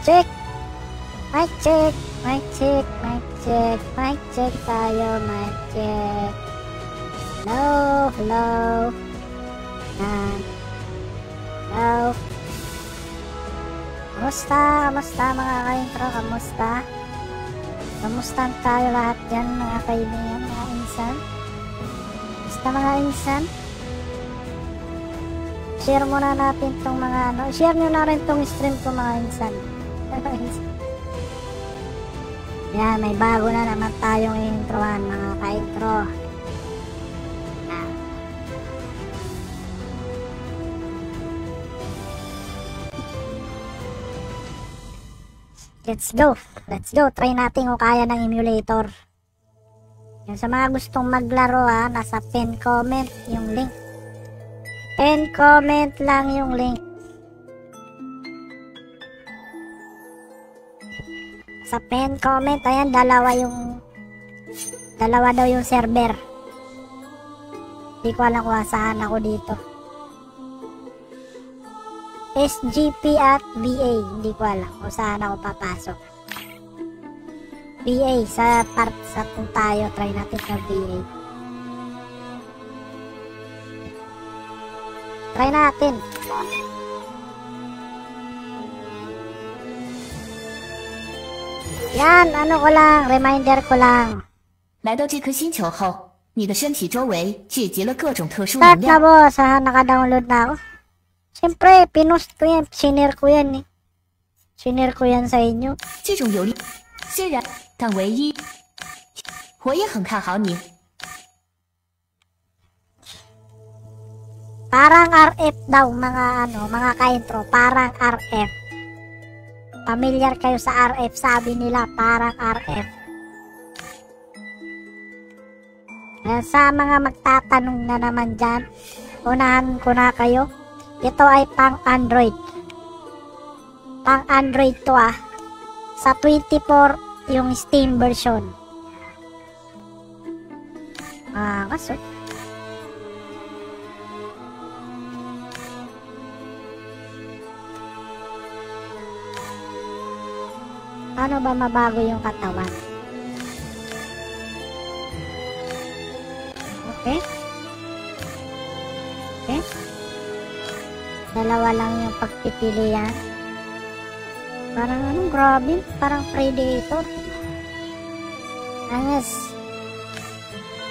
Check! Mic check! Mic check! Mic check! Mic check tayo! Mic check! Hello! Hello! Yan. Hello! Kamusta? Kamusta mga ka-intro? Kamusta? Kamusta tayo lahat dyan mga kaibigan, mga insan? Kamusta mga insan? Share muna natin tong mga ano. Share nyo na rin tong stream ko mga insan. Yan, may bago na naman tayong introhan mga ka-intro. Let's go. Let's go. Try natin kung kaya ng emulator. Yan, sa mga gustong maglaro ha, nasa pin comment yung link. Pin comment lang yung link. Sa pin comment, ayan, dalawa yung dalawa daw yung server. Hindi ko alam kung saan ako dito. SGP at BA. Hindi ko alam kung saan ako papasok. BA sa part sa kung tayo try natin sa BA. Try natin. Yan, ano ko lang, reminder ko lang. 来到这颗星球后，你的身体周围聚集了各种特殊 Start 能 na 量。 boss, ha? Naka-download na ako. Siyempre, pinost ko yan. Sinare ko yan eh. Sinare ko yan sa inyo. 这种有力，虽然但唯一，我也很看好你。 Parang RF daw mga ano, mga ka-intro. Parang RF. Familiar kayo sa RF, sabi nila parang RF. Kaya sa mga magtatanong na naman dyan, unahan ko na kayo. Ito ay pang Android. Pang Android to ah. Sa 24 yung Steam version. Ah, kaso. Paano ba mabago yung katawan? Okay? Okay? Dalawa lang yung pagpipilian. Parang anong grabe? Parang predator. Angas.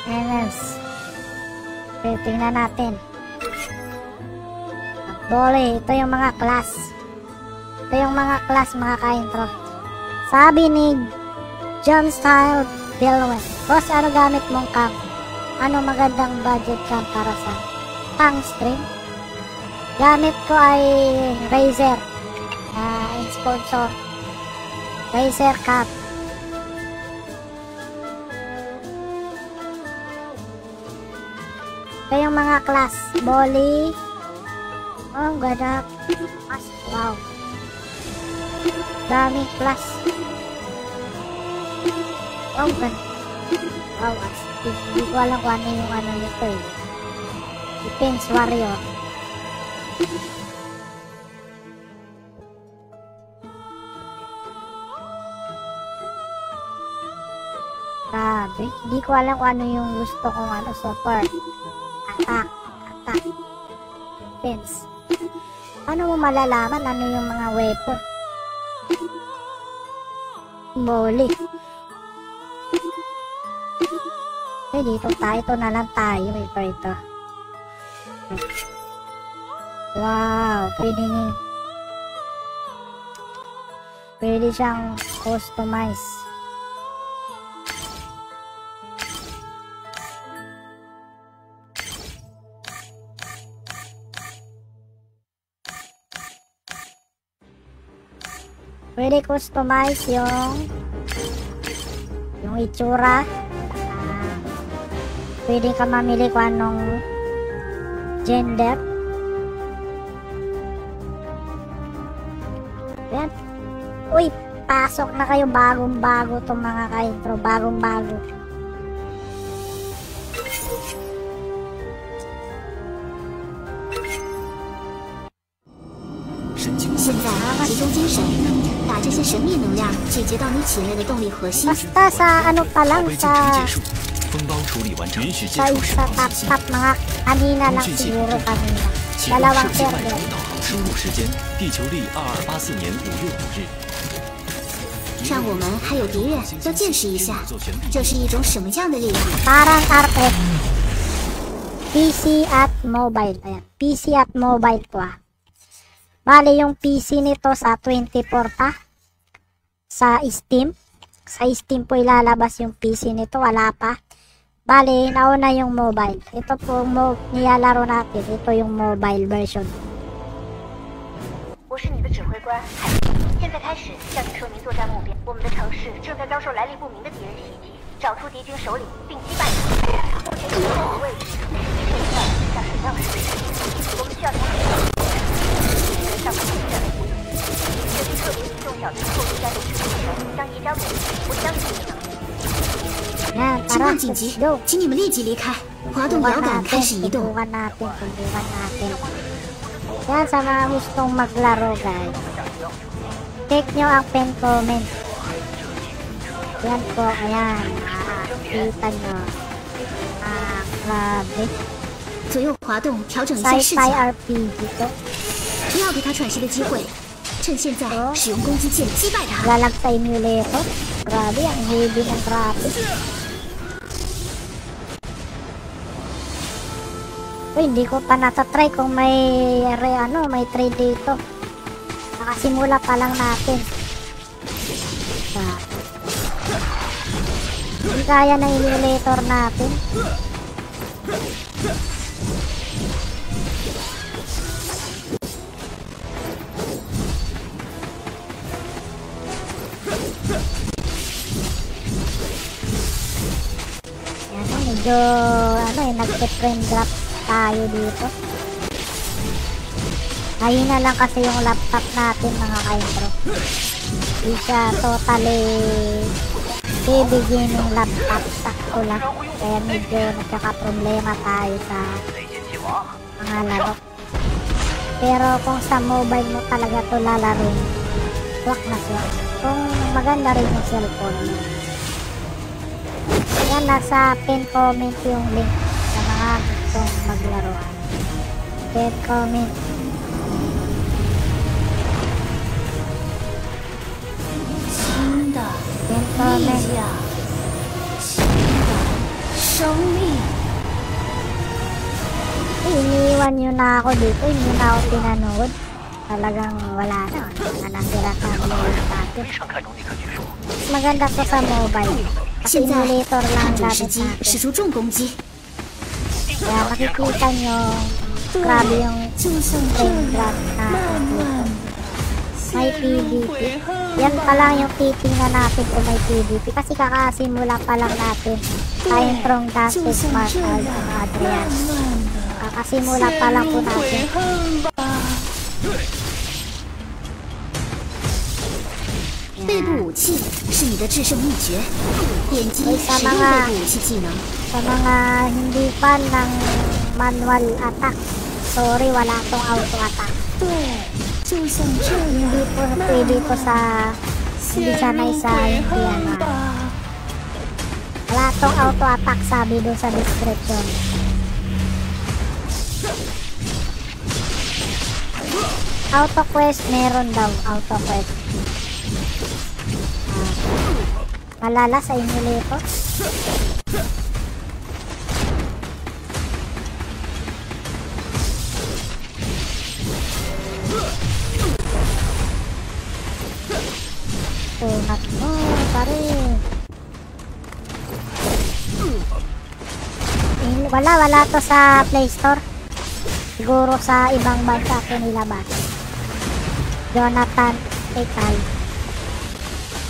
Angas. Okay, tingnan natin. Bole, ito yung mga class. Ito yung mga class mga ka-intro. Sabi ni John Style Billwen, Boss, ano gamit mong cam? Ano magandang budget cam para sa tang stream? Gamit ko ay Razer. Uh, sponsor. Razer cam. Ito yung mga class. Bolly. Oh, ang ganda. Mas, wow. Daming class. Oh, ganda. Wow, as, hindi ko alam kung ano yung ano nito eh. Defense Warrior. Grabe. Hindi ko alam kung ano yung gusto kong ano support. Attack. Attack. Defense. Paano mo malalaman ano yung mga weapon? Boli. Eh, dito tayo. Ito na lang tayo. Ito, ito. Wow. Pwede niya. Pwede siyang customize. Pwede customize yung yung itsura. Ah, pwede ka mamili kung anong gender. Yan. Uy, pasok na kayo bagong-bago tong mga ka-intro. Bagong-bago. 神接到你体内的动力核心。巴萨阿努巴朗萨。风暴处理完成。巴萨巴巴马阿尼纳拉斯尤巴尼纳。启动射线外装导航输入时间：地球历二二八四年五月五日。让我们还有敌人，都见识一下，这是一种什么样的力量？巴兰阿尔贝。PC at mobile 呀，PC at mobile 哇。Bale yung PC nito sa 24 pa. Sa Steam. Sa Steam po ilalabas yung PC nito. Wala pa. Bale, nauna yung mobile. Ito po mo nilalaro natin. Ito yung mobile version. 我是你的指挥官海星，现在开始向你说明作战目标。我们的城市正在遭受来历不明的敌人袭击，找出敌军首领并击败他。目前敌人的位置一片乱，像水样似的。我们需要从敌人上面战斗部队。 特别机动小队后续战斗指挥权将移交给你，我情况紧急请你们立即离开，滑动摇杆开始移动。subukan natin, subukan natin. Yan sa mga gustong maglaro guys. Check nyo ang pen comment. Yan po, ayan. Nakakita nyo. Ah, grabe. 左右滑动，调整一下视角，RPG. 不要给他喘息的机会。趁现在使用攻击键击败他。 Lalag sa emulator. Grabe, ang heavy ng graphics. Uy, hindi ko pa natatry kung may re, ano, may trade dito. Nakasimula pa lang natin. Sa Hindi kaya ng emulator natin. Yan, medyo ano eh, nagpe-frame drop tayo dito. Mahina lang kasi yung laptop natin mga kaintro. Hindi siya totally bibigyan ng laptop sakto lang. Kaya medyo nagkaka-problema tayo sa mga laro. Pero kung sa mobile mo talaga to lalaro, swak na swak. Kung maganda rin yung cellphone niya. Yan, nasa pin comment yung link sa mga gustong maglaruan. Pin comment. Pin comment. Eh, iniwan nyo na ako dito, hindi na ako pinanood. Talagang wala na. Nanatira ka ulit Maganda to sa mobile. Kasi monitor lang ang gamit natin. Kaya makikita nyo, grabe yung frame drop na may PvP. Yan pa lang yung titingnan natin kung may PvP. Kasi kakasimula pa lang natin tayong from Dante's Marshall at Adrian. Kakasimula pa lang po natin. 背部武器是你的制胜秘诀，点击 Ay, sa 使用 mga- 背部武器技能。 Sa mga hindi fan ng manual attack. Sorry, wala tong auto attack. 对，就像这 Hindi 样 po pwede ko sa hindi 陷 sanay 入 sa 悔 Indian 恨吧。 Wala tong auto attack sabi doon sa description. Auto quest meron daw auto quest. Malala sa emulator. Tunat mo, pare. Eh, Wala, wala to sa Play Store. Siguro sa ibang bansa ito nilabas. Jonathan Ekal.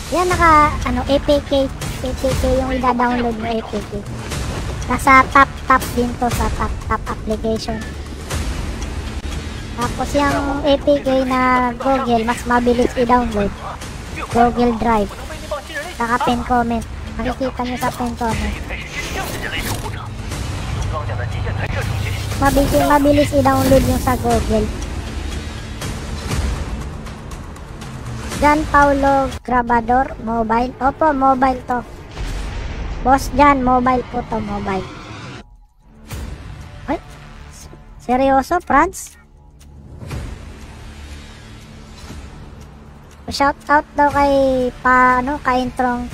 Yan naka ano APK APK yung ida-download mo APK. Nasa top top din to sa top top application. Tapos yung APK na Google mas mabilis i-download. Google Drive. Saka pen comment. Makikita nyo sa pen comment. Mabilis, mabilis i-download yung sa Google. Jan Paulo Grabador, mobile. Opo, mobile to. Boss Jan, mobile po to, mobile. Ay, seryoso, France? Shout out daw kay pa ano kay introng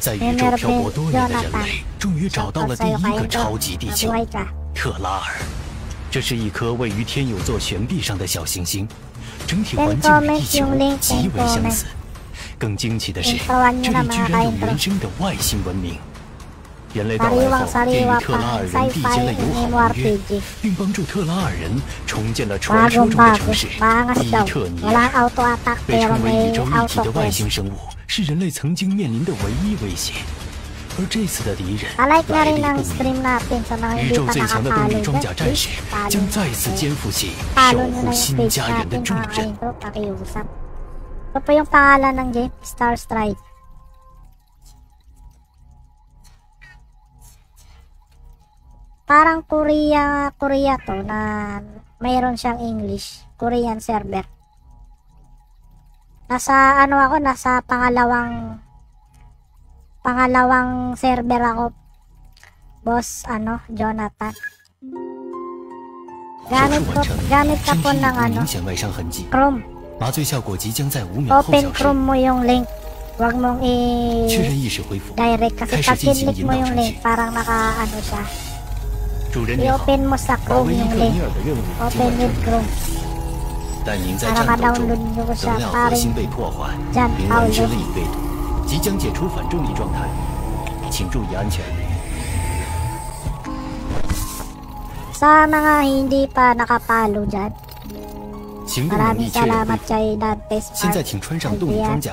在宇宙漂泊多年的人类，终于找到了第一个超级地球 mabuhay ka. 特拉尔。这是一颗位于天有座悬臂上的小行星，整体环境与地球极为相似。更惊奇的是，这里居然有原生的外星文明。人类到来后，便与特拉尔人缔结了友好盟约，并帮助特拉尔人重建了传说中的城市伊特尼尔。被称为宇宙一体的外.星生物，是人类曾经面临的唯一威胁。而这次的敌人 Palike na 来历 rin ang 不 stream 明， natin sa mga 宇 hindi 宙 pa 最强的动 nakapalo 力装 dyan. 甲战士 Please, follow 将 na 再次 natin. 肩负起 Follow 守 nyo 护 na yung 新 page 家园的 natin 重 mga 任。 kaintro, pakiusap. Ito po yung pangalan ng game, Star Strike. Parang Korea, Korea to na mayroon siyang English, Korean server. Nasa ano ako, nasa pangalawang pangalawang server ako. Boss ano, Jonathan. 手 Gamit 术 ko, 完成， gamit ka 身 po 体已 ng 无 ano, 明显外伤痕迹， Chrome. 麻醉效果即将在五秒后 Open 消失。 Chrome mo yung link. Huwag mong 确认 i- 意识恢复， direct kasi 开始 pag 进行 click 引 mo 导 yung 程 link 序。 parang naka ano siya 主人你好， i-open mo sa 保卫 Chrome 伊 yung 特 link 尼尔的任务已经 open 完 with 成， Chrome 但您在 para 战斗中 ma-download nyo ko siya 能量核 parang 心被破坏， Jan 灵魂之 Paulo 力被堵， 即将解除反重力状态，请注意安全。sa mga hindi pa nakapalo dyan 行动能力 maraming 确认恢 salamat 复，kay Dantes 现在请穿上动力装甲，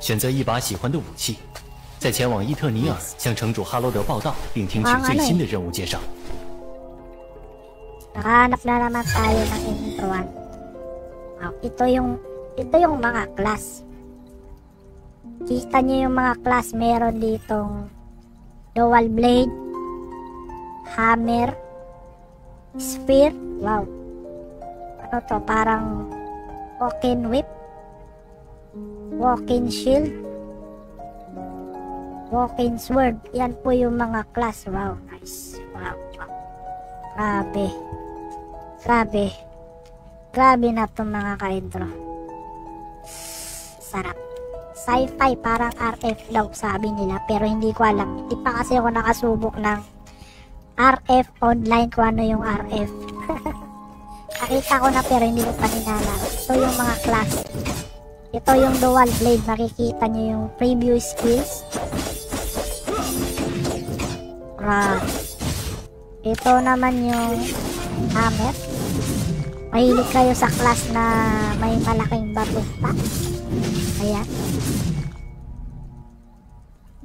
选择一把喜欢的武器，再前往伊特尼尔向城主哈罗德报道，并听取最新的任务介绍。nakahanap na naman tayo ng introan wow, ito yung ito yung mga class kita nyo yung mga class meron ditong dual blade hammer spear wow. Ano to? Parang walking whip walking shield walking sword. Yan po yung mga class. Wow nice. Wow, grabe. Grabe. Grabe na to mga ka-intro. Sarap sci-fi parang RF daw sabi nila. Pero hindi ko alam. Hindi pa kasi ako nakasubok ng RF online kung ano yung RF nakita ko na pero hindi ko pa ninalaro ito yung mga class. Ito yung dual blade. Makikita nyo yung preview skills. Grabe. ito naman yung hammer. Mahilig kayo sa class na may malaking batuta ayan.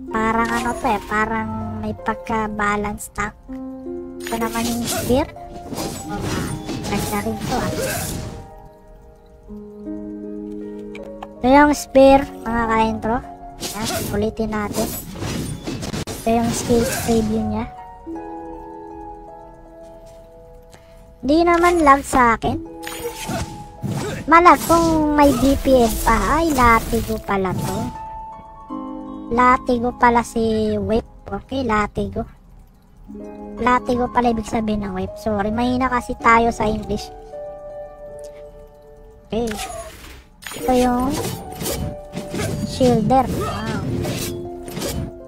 Parang ano to eh parang may pagka balance tank. Ito naman yung spear. Ah, ganda rin to ah. Ito yung spear mga ka-intro. Ayan, ulitin natin. Ito yung skills preview niya. Di naman lag sa akin. Malag kung may VPN pa. Ay, latigo pala to. Latigo pala si Whip. Okay, latigo. Latigo pala ibig sabihin ng Whip. Sorry, mahina kasi tayo sa English. Okay. Ito yung shielder. Wow.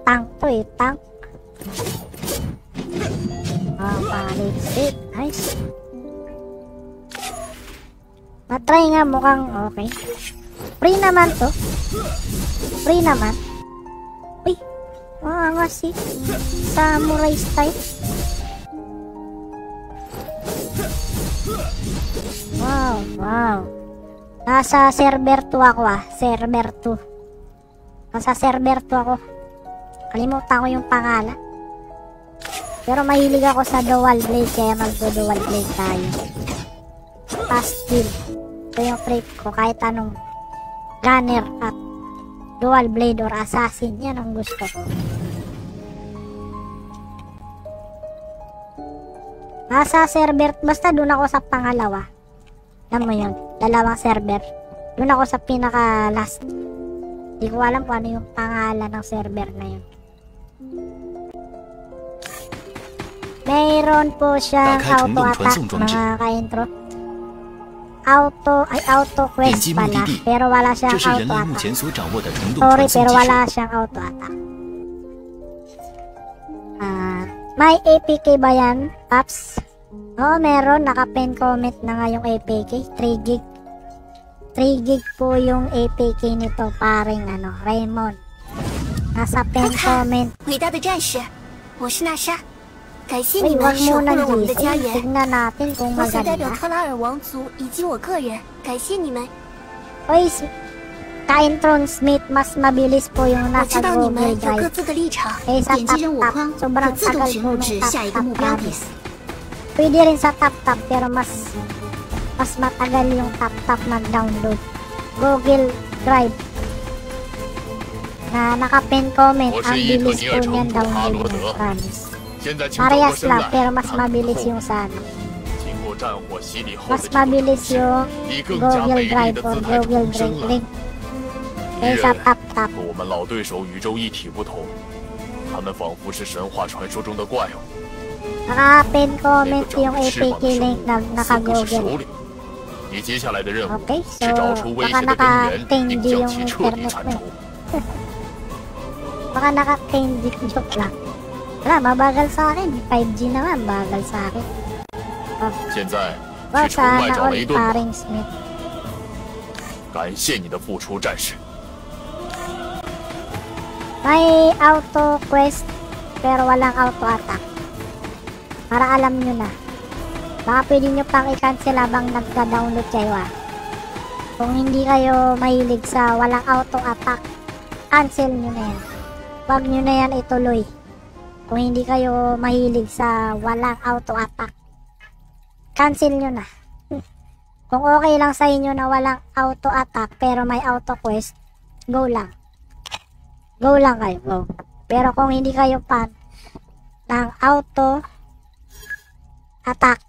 Tank to eh, tank. Wow, paligsit. Nice. Matry nga mukhang okay. Free naman to. Free naman. Uy, mga si samurai style. Wow, wow. Nasa server 2 ako ah. Server 2. Nasa server 2 ako. Kalimutan ko yung pangalan. Pero mahilig ako sa dual blade kaya magdo-dual blade tayo. Fast kill. Ito yung trip ko kahit anong gunner at dual blade or assassin. Yan ang gusto ko. Nasa server, basta dun ako sa pangalawa. Alam mo yun, dalawang server. Doon ako sa pinaka last. Hindi ko alam kung ano yung pangalan ng server na yun. Mayroon po siyang auto attack mga ka-intro Auto ay auto quest pala pero wala siyang auto attack. Sorry pero wala siyang auto attack. Ah, may APK ba yan, Paps? Oo, oh, meron. Naka-pen comment na nga yung APK. 3 gig. 3 gig po yung APK nito, paring ano, Raymond. Nasa pen comment. 伟大的战士，我是娜莎。 may iwan muna guys. Ayun, natin kung maganda. Oy, ka-entrone Smith, mas mabilis po yung nasa Google Drive. Kaysa tap-tap, sobrang tagal mo ng tap-tap promise. Pwede rin sa tap-tap, pero mas mas matagal yung tap-tap mag-download. Google Drive na naka-pin comment ang bilis po niyan download ng promise. 现在请转过 Parehas 身 lang 来。 pero mas 然 mabilis 后 yung sa ano. 经过战火洗礼后 Mas 的这个 mabilis yung 以更加 Google 美丽 Drive 的 or 姿态 Google 重生 Drive 了。 link 敌 kaysa 人 tap-tap. 和我们老对手宇宙一体不同，他们仿佛是神话传说中的怪物。 Naka-pen 那 comment 个长 yung 着翅膀 APK 的生 link 物 na 似乎是 naka-Google. 首领。你接下来的任务 Okay, 是找出 so 威胁 baka 的根源，并 naka-candy 将 yung 其彻底 internet 铲 mo 除 eh.。Baka naka-candy joke lang. Wala, mabagal sa akin. 5G naman, bagal sa akin. 现在 Wow, 去城外 sana 找 all 雷顿吧， paring Smith. 感谢你的付出，战士。 May auto quest pero walang auto attack. Para alam nyo na. Baka pwede nyo pang i-cancel habang nagka-download kayo ah. Kung hindi kayo mahilig sa walang auto attack, cancel nyo na yan. Huwag nyo na yan ituloy. Kung hindi kayo mahilig sa walang auto attack, cancel nyo na. Kung okay lang sa inyo na walang auto attack pero may auto quest, go lang go lang kayo, go. Pero kung hindi kayo fan ng auto attack,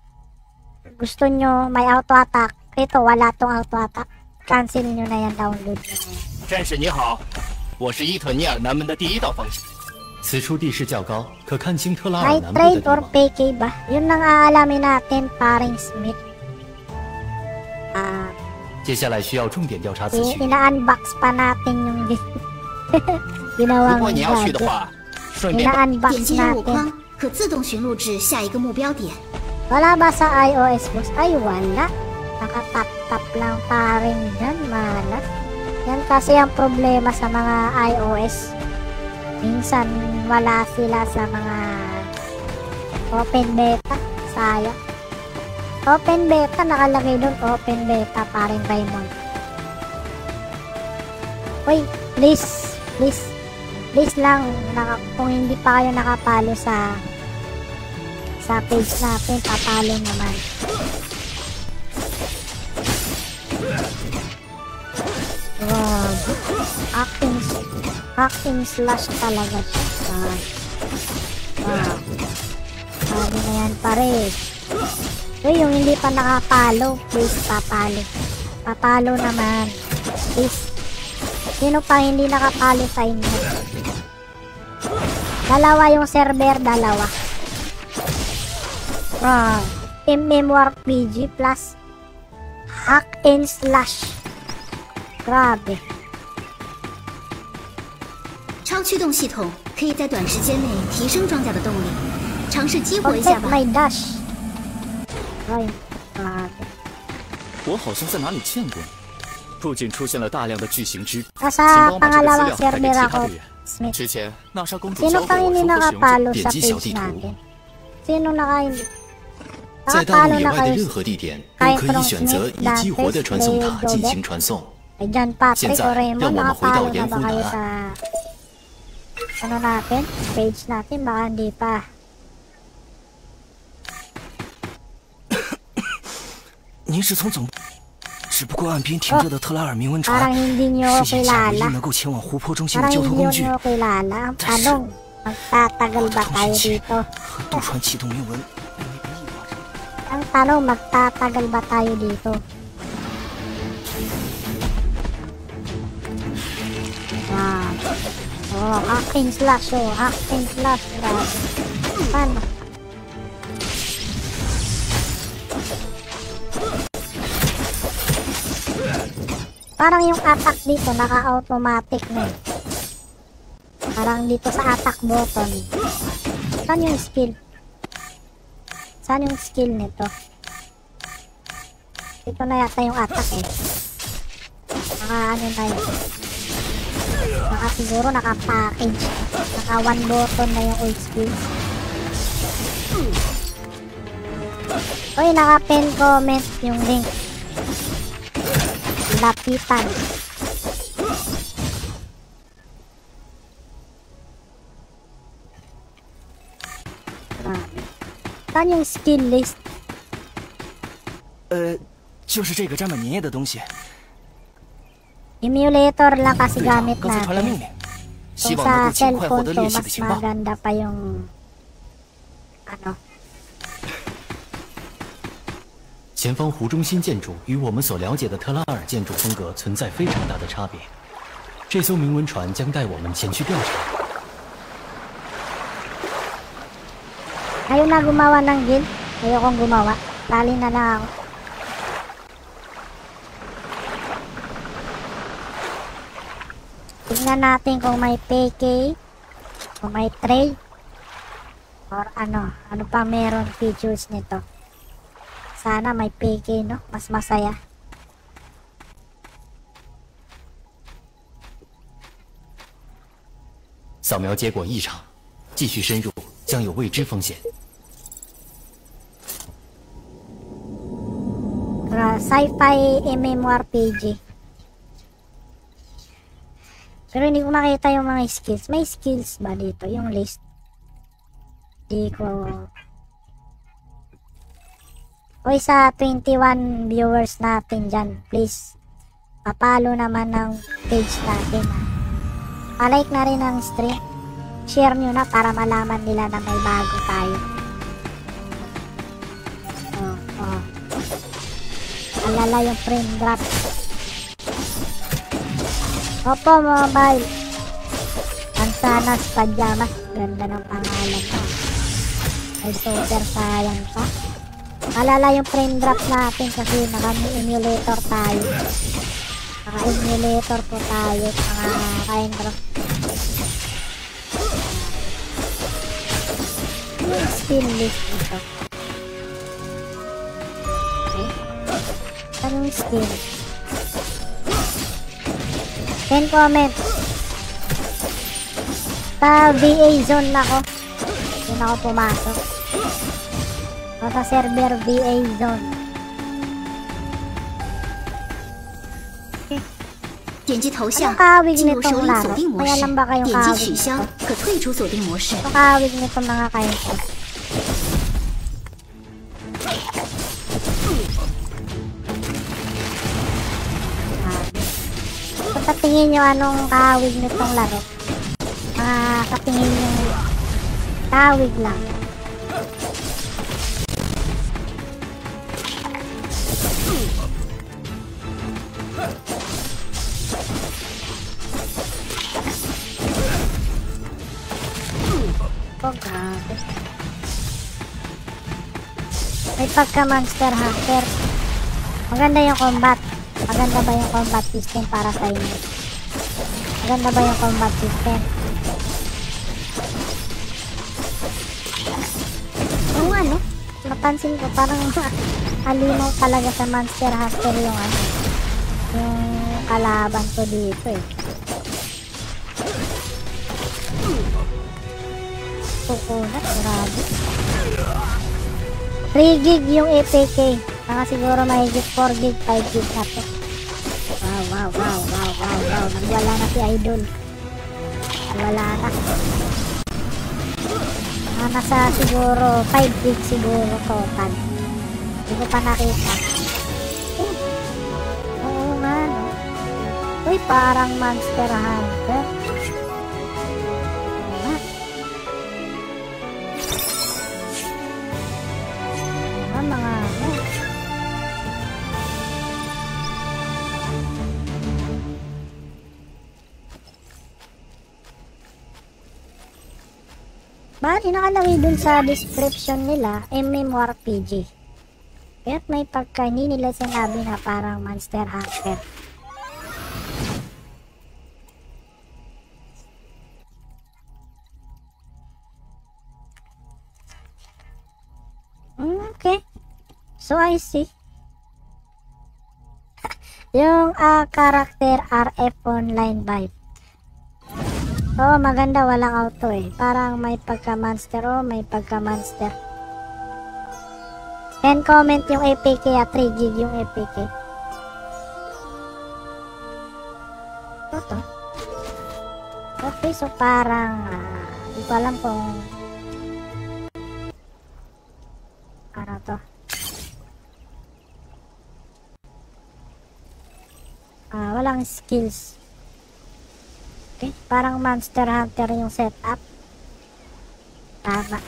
gusto nyo may auto attack, ito wala tong auto attack, cancel nyo na yan, download nyo na yan. 战士你好，我是伊特尼尔南门的第一道方向。 此处地势较高，可看清特拉尔南部的 trade 地 or 貌。PK ba? Yun lang aalamin natin, paring Smith. Ah, 接下来需要重点调查此 i- 区。ina-unbox pa natin yung 如果你要去的 gadget. 话，顺便把 Ina-unbox 点击任务 natin. 框可自动寻路至下一个目标点。Wala ba sa iOS boss? Ay, wala. Nakatap-tap lang pa rin dyan, malas. Yan kasi ang problema sa mga iOS. Minsan wala sila sa mga open beta. Sayang. Open beta, nakalagay doon open beta pa rin Raymond. Uy, please, please, please lang, naka, kung hindi pa kayo nakapalo sa sa page natin, papalo naman. Grabe. Acting, acting slash talaga siya. Ah. Wow. Sabi na yan pare. Uy, yung hindi pa nakapalo, please papalo. Papalo naman. Please. Sino pa hindi nakapalo sa inyo? Dalawa yung server, dalawa. Wow. MMORPG plus hack and slash. Grabe. 驱动系统可以在短时间内提升装甲的动力，尝试激活一下吧。Dash. 我好像在哪里见过你。不仅出现了大量的巨型蜘蛛，请帮我把这个资料带给其他队员。之前娜莎公主教过我如何使用点击小地图。在大陆以外的任何地点，都可以选择已激活的传送塔进行传送。现在，让我们回到盐湖南岸。ano natin, page natin, baka hindi pa. Oh, parang hindi nyo kilala. Parang hindi nyo kilala. Ang tanong, magtatagal ba tayo dito? Ang tanong, magtatagal ba tayo dito? Oh, and slash oh. And slash. Grabe. Paano? Parang yung attack dito naka-automatic na. Parang dito sa attack button. Saan yung skill? Saan yung skill nito? Dito na yata yung attack eh. Naka ano na yun. Naka siguro naka-package. Naka one button na yung old skill. Uy, naka-pen comment yung link. Lapitan. Grabe. Saan yung skill list? 呃，就是这个沾满粘液的东西。 Emulator lang kasi gamit 刚才传来命 natin. 令， Kung 希望能 sa 够尽快获 cellphone 得 to, 猎奇 mas 的情报。 maganda pa yung ano, 前方湖中心建筑与我们所了解的特拉尔建筑风格存在非常大的差别。这艘铭文船将带我们前去调查。 Kayo na gumawa ng guild. Ayokong gumawa. Tali na lang ako. Tignan natin kung may PK, kung may trade, or ano, ano pa meron features nito. Sana may PK, no? Mas masaya. 扫描结果异常，继续深入将有未知风险。 Para sci-fi MMORPG. Pero hindi ko makita yung mga skills. May skills ba dito? Yung list. Hindi ko... Uy, sa 21 viewers natin dyan, please. Papalo naman ng page natin. Ha? Palike na rin ang stream. Share nyo na para malaman nila na may bago tayo. Oh, oh. Alala yung frame drop. Opo, mobile. Antanas Pajamas. Ganda ng pangalan pa. Ay, super sayang pa. Alala yung frame drop natin kasi naka-emulator tayo. Naka-emulator po tayo. Naka-drop. Yung skill list ito. Okay. Anong skill? 10 comments. Sa VA zone ako. Doon ako pumasok. O sa server VA zone. Anong kawig nitong laro? Kaya lang ba kayong kawig? Anong kawig nitong mga kayong? Patingin nyo anong kawig nitong laro, ah, katingin nyo kawig lang. Oh, grabe. May pagka Monster Hunter. Maganda yung combat. Maganda ba yung combat system para sa inyo? Maganda ba yung combat system? Oo nga, no? Napansin ko parang alinaw talaga sa Monster Hunter yung ano. Yung kalaban ko dito eh. Kukunat, grabe. 3 gig yung APK. Mga siguro mahigit 4 gig, 5 gig na to. Nagwala na si Idol. Wala na. Mga nasa siguro 5 gig siguro total. Hindi ko pa nakita. Oo nga, no? Uy, parang Monster Hunter. Nakalagay dun sa description nila, MMORPG. Kaya't may pagka nila sinabi na parang Monster Hunter. Mm, okay. So, I see. yung uh, character RF online vibe. Oo, oh, maganda. Walang auto eh. Parang may pagka-monster. Oh, may pagka-monster. And comment yung APK at 3 gig yung APK. Ito. Okay, so parang uh, hindi ko alam kung ano to. Ah, uh, walang skills Okay, parang Monster Hunter yung setup. Tama.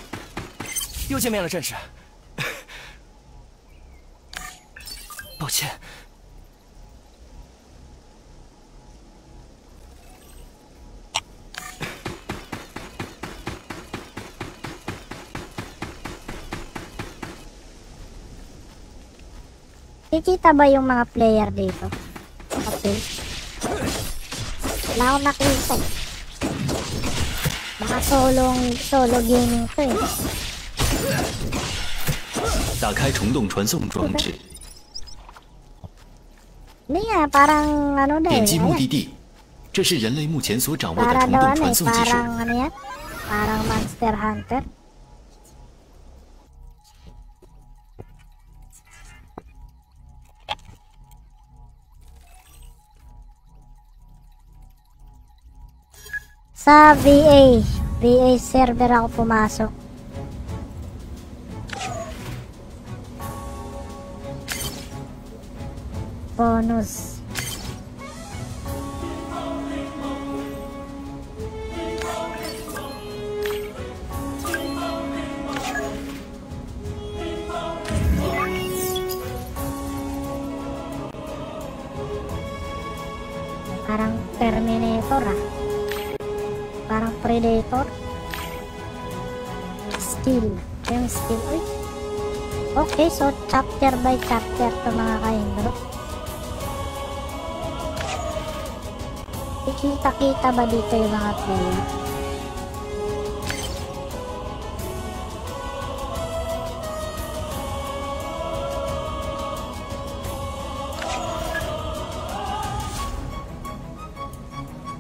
又见面了，战士。抱歉。Kikita ba yung mga player dito? Okay. Wala akong nakita. Baka solong, solo gaming to eh. 打开虫洞传送装置。Hindi nga, parang ano na eh. 点击目的地，这是人类目前所掌握的虫洞传送技术。Parang ano yan? Parang Monster Hunter. Sa VA. VA server ako pumasok. Bonus. Chapter by chapter to mga kaindro. Ikita-kita ba dito yung mga player?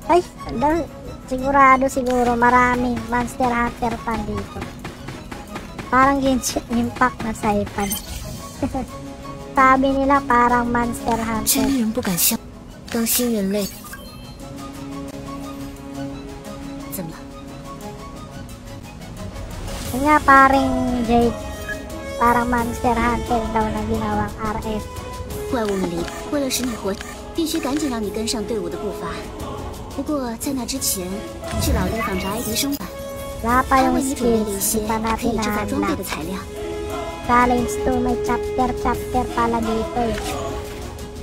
Ay, dahil sigurado siguro maraming Monster Hunter fan dito. Parang Genshin Impact na saipan. Sabi nila parang Monster Hunter. 真人不敢相，当新人类。怎么了？Yun nga paring Jade, parang Monster Hunter daw na ginawang RF. 怪物们离，为了使你活，必须赶紧让你跟上队伍的步伐。不过在那之前，去老地方找爱迪生吧。他为你准备了一些可以制造装备的材料。Challenge to may chapter chapter pala dito eh.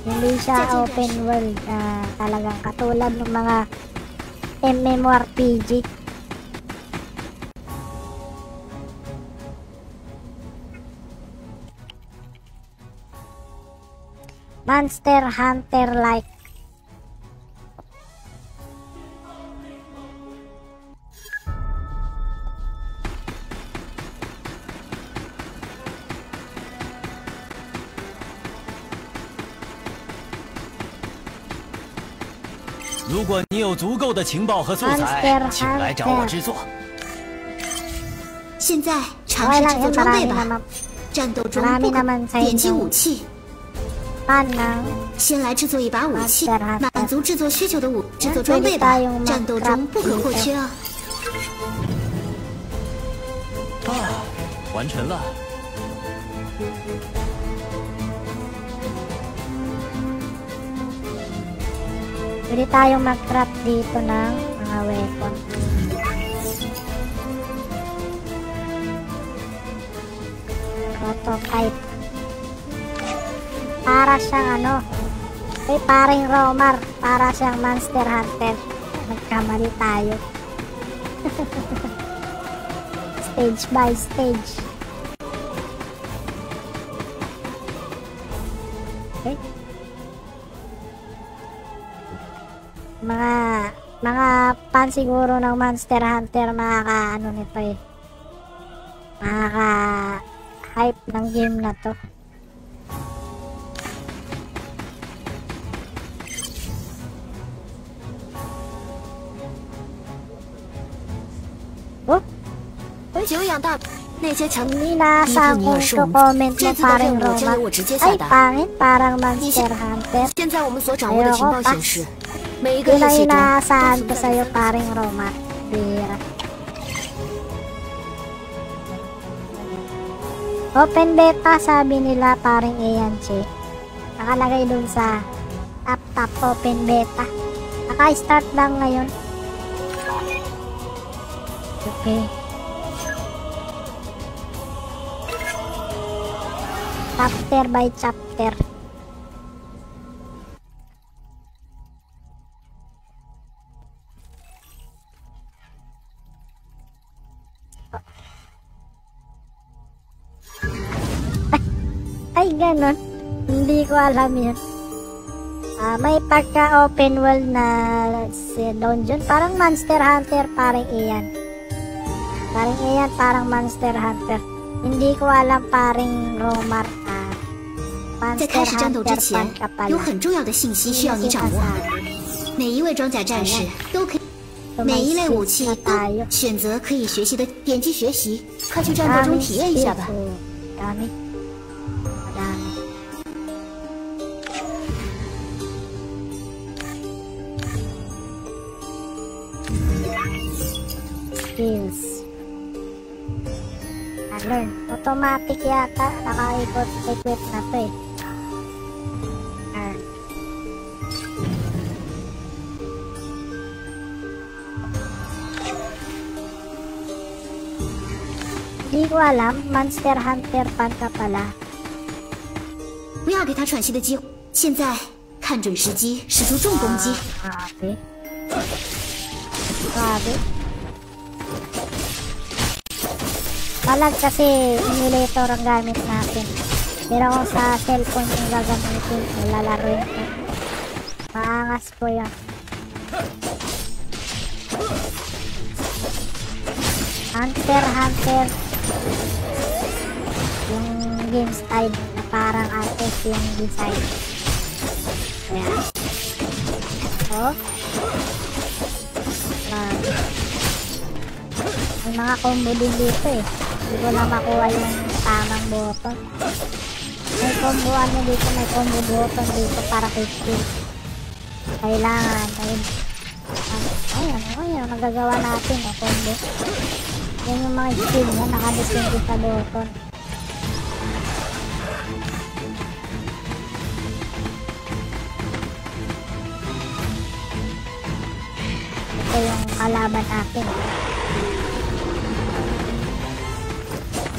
Hindi siya open world uh, talagang katulad ng mga MMORPG. Monster Hunter like 如果你有足够的情报和素材，请来找我制作。现在尝试制作装备吧。战斗中不点击武器。先来制作一把武器，满足制作需求的武制作装备吧。战斗中不可或缺哦。啊，完成了。Pwede tayong mag-craft dito ng mga weapon. Prototype. Para siyang ano, ay paring Romar, para siyang Monster Hunter. Nagkamali tayo. stage by stage. fan siguro ng Monster Hunter makaka ano nito eh. Makaka hype ng game na to. Oh? Ang nasa kung comment mo parang Roma. Ay, pangit parang Monster Hunter. Ayoko, Pax. Yun lang yung nasaan ko sa'yo paring Roma. Bira. Open beta sabi nila paring Eyanche. Nakalagay dun sa tap tap open beta. Naka-start lang ngayon. Okay. Chapter by chapter. Ko alam yun. Ah, may pagka-open world na si dungeon. Parang Monster Hunter, parang iyan. Parang iyan, parang Monster Hunter. Hindi ko alam paring Romar. Ah, 在开始战斗之前有.很重要的信息需要你掌握。每一位装甲战士都可以，每一类武器都选择可以学习的，点击学习，快去战斗中体验一下吧。Skills. Ah, learn. Automatic yata. Naka-equip equip na to eh. Learn. Hindi ko alam. Monster Hunter fan ka pala. 不要给他喘息的机会。现在看准时机，使出重攻击。 Grabe. Grabe. Malag kasi emulator ang gamit natin. Pero kung sa cellphone yung gagamitin lalaroin ko. Maangas po yan. Hunter, Hunter. Yung game style na parang artist yung design. Ayan. Oh. Grabe. May mga combo din dito eh. Hindi ko na makuha yung tamang button. May combo ano dito, may combo button dito para kay skill. Kailangan. Ayun. Ay, ano ayun, nagagawa natin oh, combo. Yan yung mga skill na nakadistingue sa button. Ito yung kalaban natin.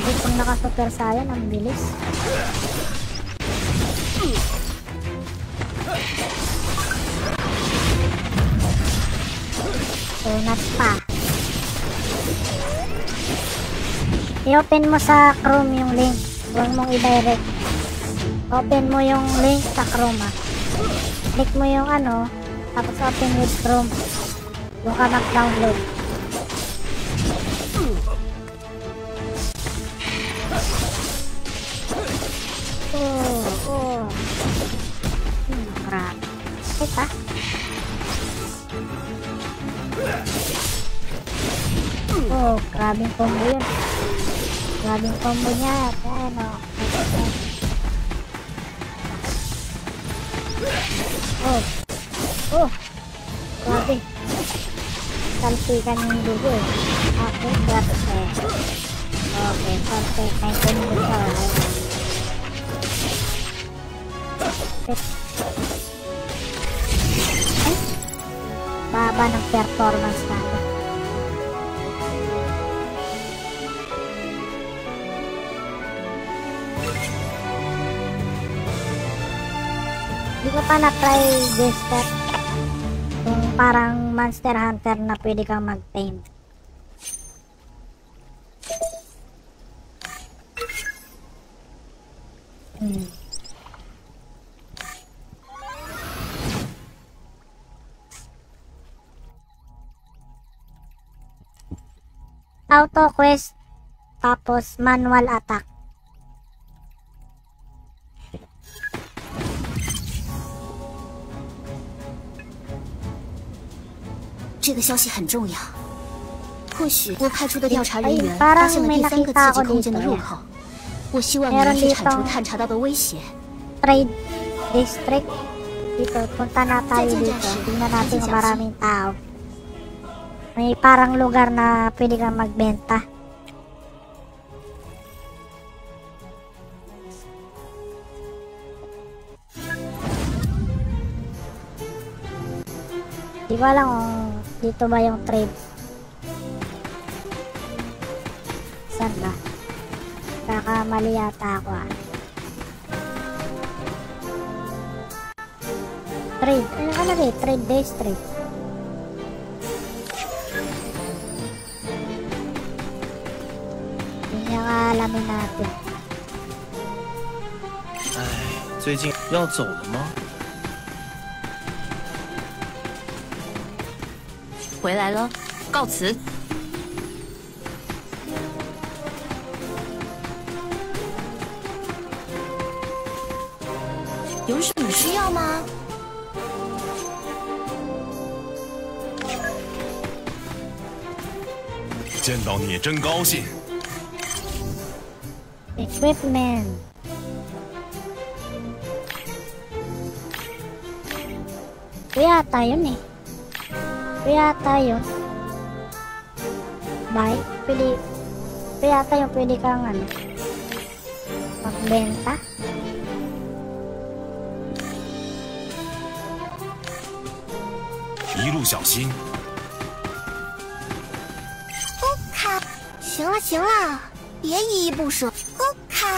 Grabe, kung naka-Super Saiyan, ang bilis. Unat pa. I-open mo sa Chrome yung link. Huwag mong i-direct. Open mo yung link sa Chrome ah. Click mo yung ano, tapos open with Chrome. Doon ka mag-download. Combo yun. Grabing combo niya. Ayan, oh. Oh. Grabe. Salpikan yung dugo eh. Okay, perfect. Okay, perfect. Pa na-try this step. Kung parang Monster Hunter na pwede kang mag-tame. Hmm. Auto quest tapos manual attack. 这个消息很重要。或许我派出的调查人员发现了第三个刺激空间的入口。我希望能去铲除探查到的威胁。Trade district dito. Punta na tayo dito. Tingnan natin kung maraming tao. May parang lugar na pwede kang magbenta. Di ko alam kung dito ba yung trade? Saan ba? Kakamali yata ako ah. Trade. Ano ka lagi? Trade district. Hindi niya kaalamin natin. 哎，最近要走了吗？ 回来了，告辞。有什么需要吗？见到你真高兴。Equipment。不要打扰你。不要答应来贝利不要再用玻璃缸啊你我们练吧一路小心。呼卡行了行了。别依依不舍。呼卡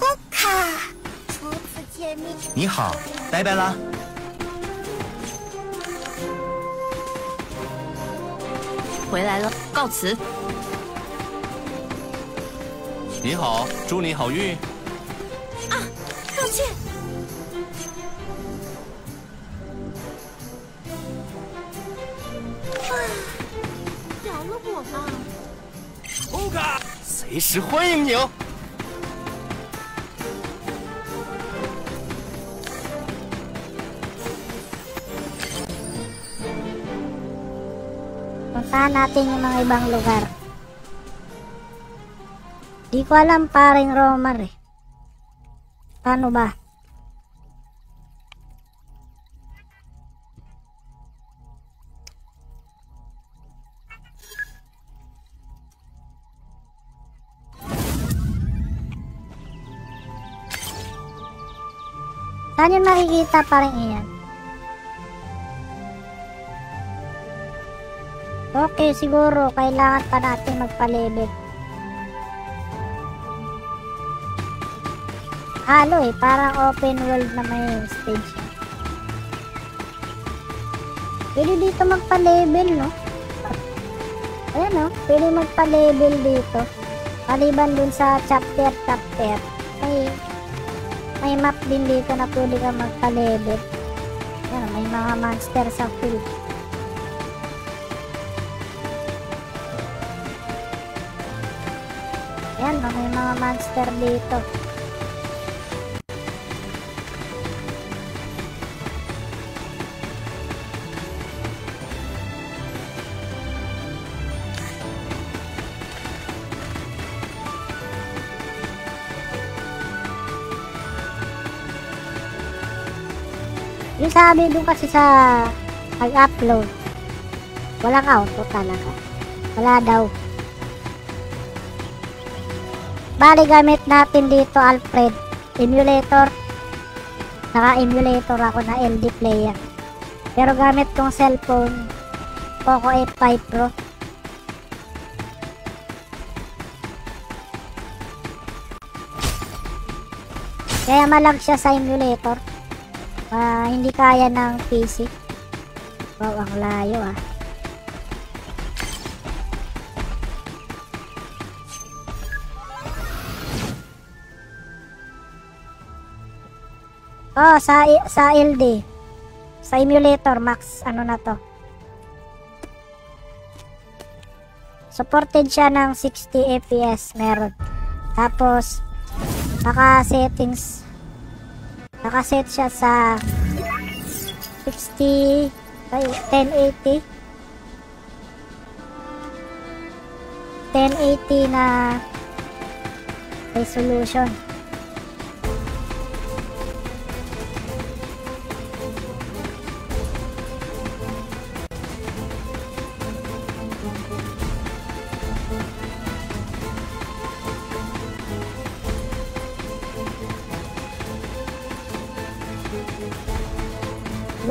呼卡你好拜拜啦。回来了，告辞。你好，祝你好运。啊，抱歉。啊饶了我吧。欧嘎，随时欢迎你哦。Puntahan natin yung mga ibang lugar. Di ko alam paring Romar eh. Paano ba? Saan yung makikita paring iyan? Okay, siguro kailangan pa natin magpa-level. Halo eh, parang open world na may stage. Pwede dito magpa-level, no? Ayan, no? Pwede magpa-level dito. Maliban dun sa chapter-chapter. May, may map din dito na pwede ka magpa-level. Ayan, may mga monster sa field. Mga monster dito. Yung sabi doon kasi sa pag-upload, walang auto talaga. Wala daw. Bali gamit natin dito Alfred emulator. Naka-emulator ako na LD player. Pero gamit kong cellphone Poco F5 Pro. Kaya malag siya sa emulator. Uh, hindi kaya ng PC. Wow, ang layo ah. Oh, sa sa LD. Sa emulator max ano na to. Supported siya ng 60 FPS meron. Tapos naka settings naka-set siya sa 60 ay 1080 1080 na resolution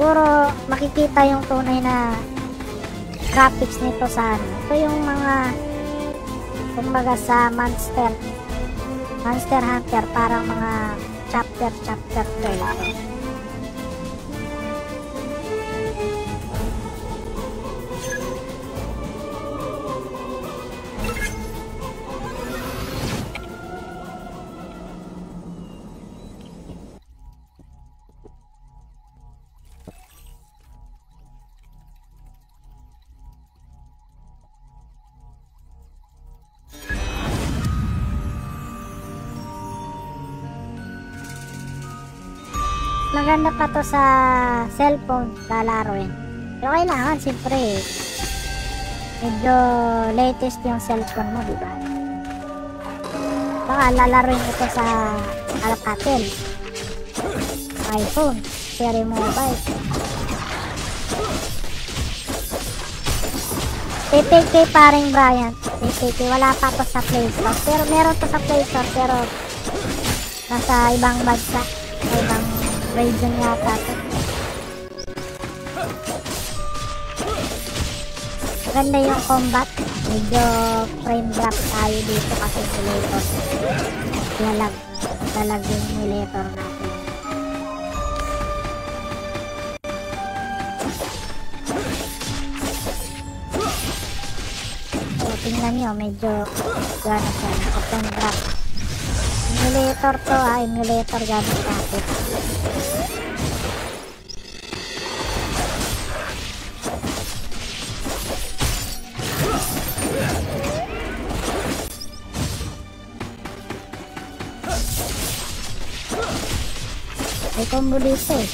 siguro makikita yung tunay na graphics nito sa ano. Ito yung mga kumbaga sa Monster Monster Hunter parang mga chapter chapter 12 maganda pa to sa cellphone lalaroin pero kailangan siyempre medyo latest yung cellphone mo diba baka lalaroin ito sa Alcatel. iPhone Cherry Mobile. PPK paring Brian. PPK wala pa to sa Play Store. Pero meron to sa Play Store pero nasa ibang bansa Raiden yata to. Ganda yung combat. Medyo frame drop tayo dito kasi simulator. Lalag. Lalag yung simulator natin. Tingnan nyo, medyo gano'n siya. Naka-frame drop. Emulator to ha, emulator gamit natin. May combo dito eh.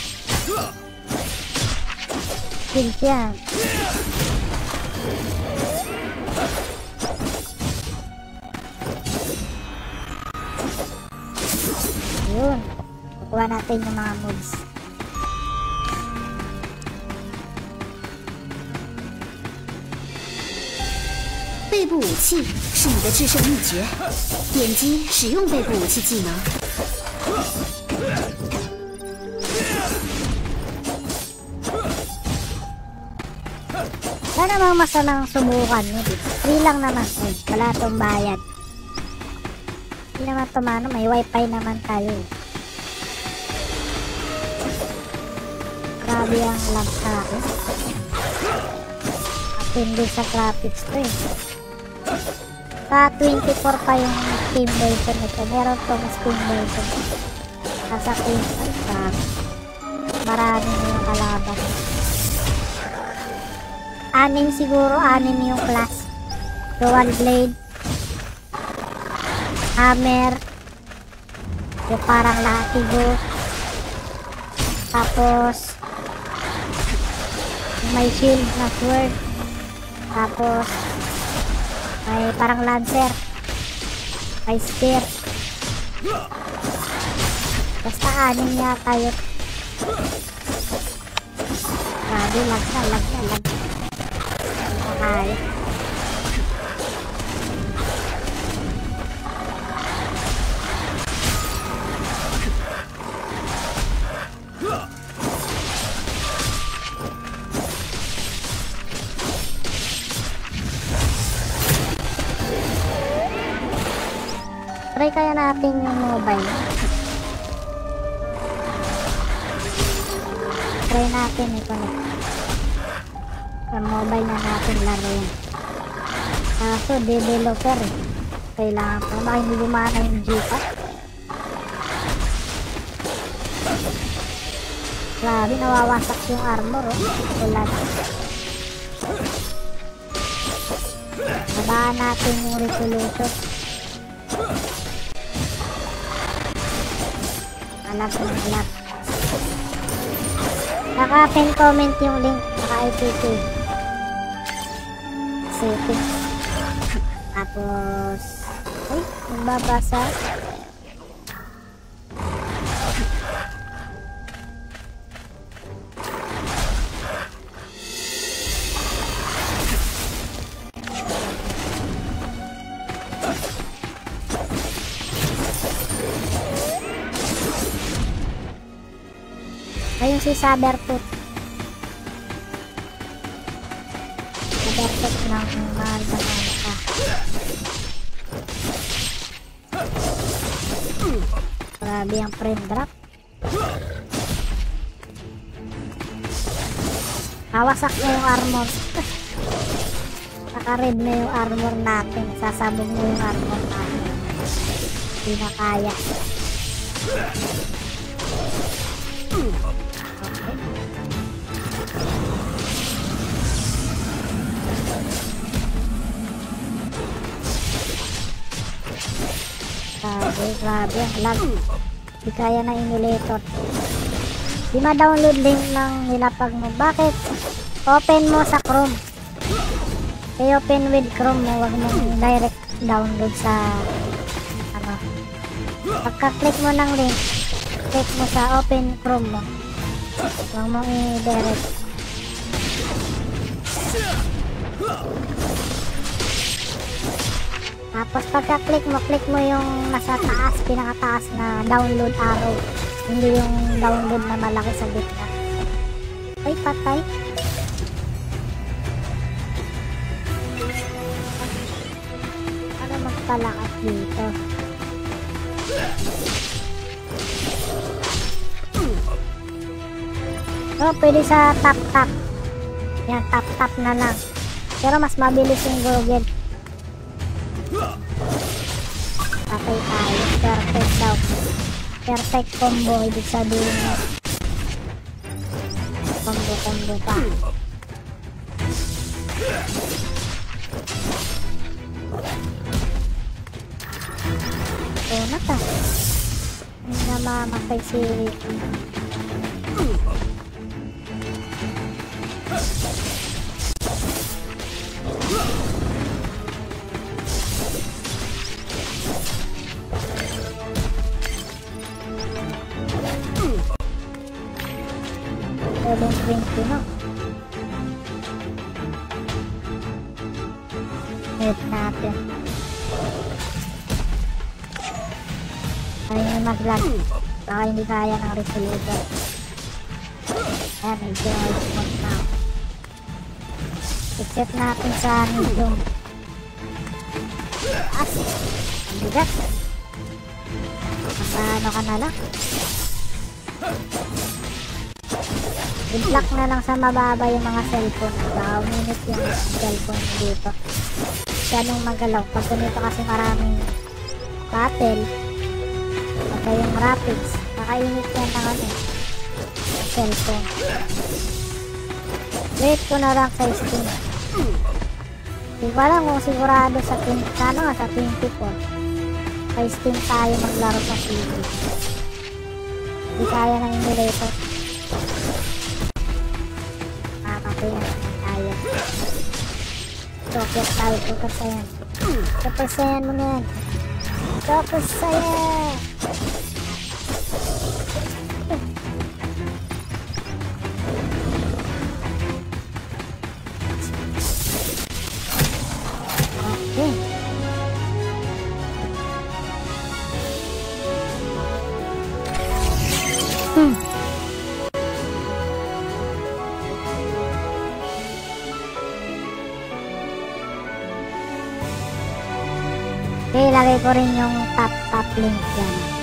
natin yung mga moves. 背部武器是你的制胜秘诀，点击使用背部武器技能。Wala namang masamang subukan nyo dito. Free lang naman. Eh, wala tong bayad. Hindi naman tumano. May wifi naman tayo. Grabe ang lag sa akin. At hindi sa graphics to eh. Sa 24 pa yung Steam version nito. Meron tong Steam version. Nasa 25. Grabe. Marami na yung kalaban. Anim siguro, anim yung class. Dual blade. Hammer. Yung parang latigo. Tapos, may shield na sword. Tapos, may parang lancer. May spear. Basta anim yata yun. Grabe, lag na, lag na, lag. Nakaya. Try kaya natin yung mobile. Try natin ito na. Sa mobile na natin laro yan. Kaso developer eh. Kailangan pa. Baka hindi gumana yung Gcash. Grabe, nawawasak yung armor oh. Wala na. Natin yung resolution. Ko alam. Naka-pin comment yung link. Naka-IPP. Settings. Tapos... Uy, nagbabasa. Ayun si Sabertooth. Sabertooth ng mahal na ano ka. Grabe ang frame drop. Hawasak na yung armor. Naka-red na yung armor natin. Sasabog na yung armor natin. Hindi na kaya. Grabe, lag. Di kaya na emulator. Di ma-download link ng nilapag mo. Bakit? Open mo sa Chrome. I-open with Chrome mo. Huwag mo direct download sa ano. Pagka-click mo ng link, click mo sa open Chrome mo. Huwag mo i-direct. Tapos pagka-click mo, click mo yung nasa taas, pinakataas na download arrow. Hindi yung download na malaki sa gitna. Ay, patay. Ano magpalakas dito? Oh, pwede sa tap-tap. Yan, tap-tap na lang. Pero mas mabilis yung Google. Perfect combo. Ibig sabihin mo. Combo, combo pa. Ito na ka. Hindi na mamatay si... Net natin. Ay, mag-lag. Baka hindi kaya ng resolution. Ayan, medyo smooth na. I-set natin sa medium. As. Ang bigat. Paano ka na lang? I-block na lang sa mababa yung mga cellphone. Baka uminit yung cellphone dito. Ganong magalaw. Pag ganito kasi maraming battle, pagka yung graphics, nakainit yan ng ano, cellphone. Wait ko na lang sa Steam. Hindi ko alam kung sigurado sa 20, ano sa 24. Sa Steam tayo maglaro sa TV. Hindi kaya ng emulator. Makakapaya naman tayo. Super saiyan. Super saiyan mo na yan. Super saiyan! Ko rin yung top top link dyan.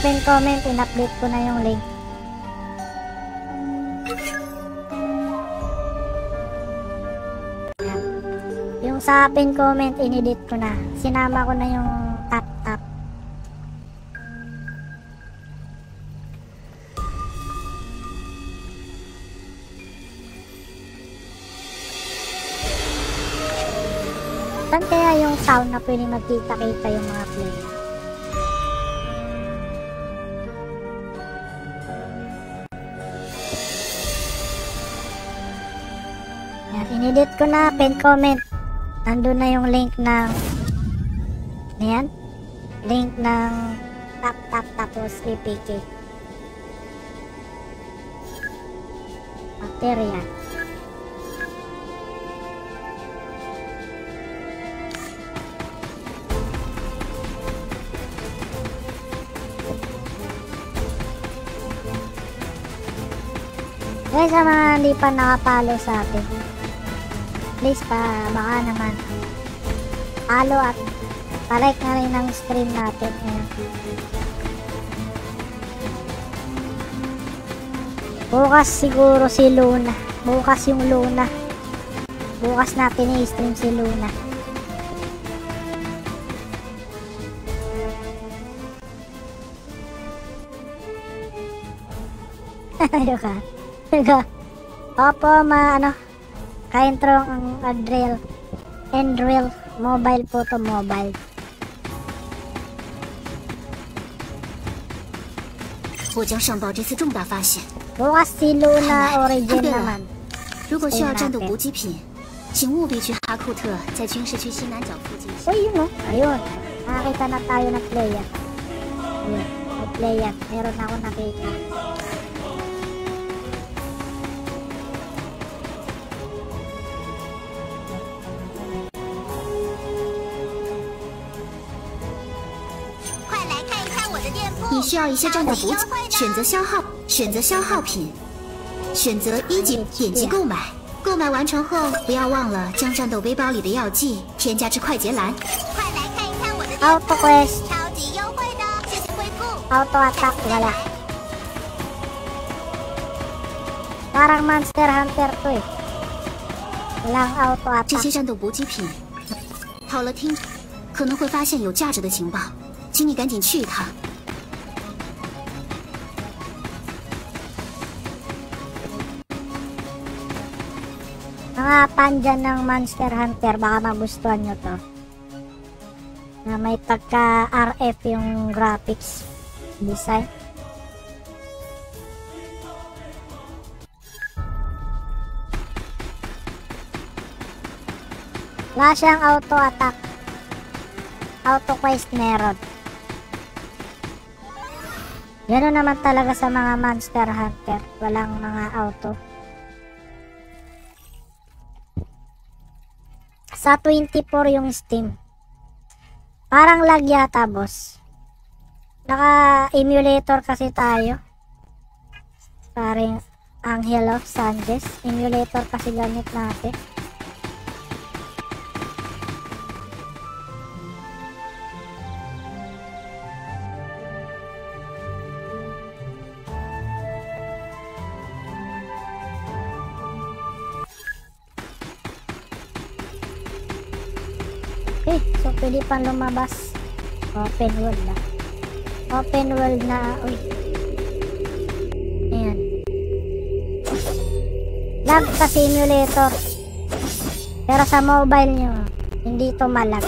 Pin comment, in-update ko na yung link. Yung sa pin comment, in-edit ko na. Sinama ko na yung tap tap. Saan kaya yung sound na pwede magkita-kita yung mga player? Inedit ko na, pin comment. Nandun na yung link ng Ayan. Link ng tap tap tapos APK. Material. Guys, sa mga hindi pa nakapalo sa atin, please pa baka naman follow at palike na rin ng stream natin Ayan. bukas siguro si Luna bukas yung Luna bukas natin i-stream si Luna Ayoko. Ayoko. Opo, ma, ano, Kaintro ang Adriel. Andriel. Mobile po to mobile. 我将上报这次重大发现。Bukas si Luna Origin naman. 如果需要战斗补给品，请务必去哈库特，在军事区西南角附近。Uy, yun o. Ayun. Nakakita na tayo ng player. Ayun. May player. Meron ako nakita. “ 你需要一些战斗补给，选择消耗，选择消耗品，选择一级，点击购买。购买完成后，不要忘了将战斗背包里的药剂添加至快捷栏。快来看一看我的店铺，超级优惠的，谢谢惠顾。Auto attack wala. Parang Monster Hunter to eh. Walang auto attack. 这些战斗补给品，好了，听，可能会发现有价值的情报，请你赶紧去一趟。Mga fan dyan ng Monster Hunter baka magustuhan nyo to. Na may pagka RF yung graphics design. Wala siyang auto attack auto quest meron. Gano'n naman talaga sa mga Monster Hunter. Walang mga auto Sa 24 yung Steam. Parang lag yata, boss. Naka-emulator kasi tayo. Parang Angel of Sanchez. Emulator kasi gamit natin. Pwede pang lumabas. Open world na. Open world na. Uy. Ayan. lag sa simulator. Pero sa mobile nyo, hindi to malag.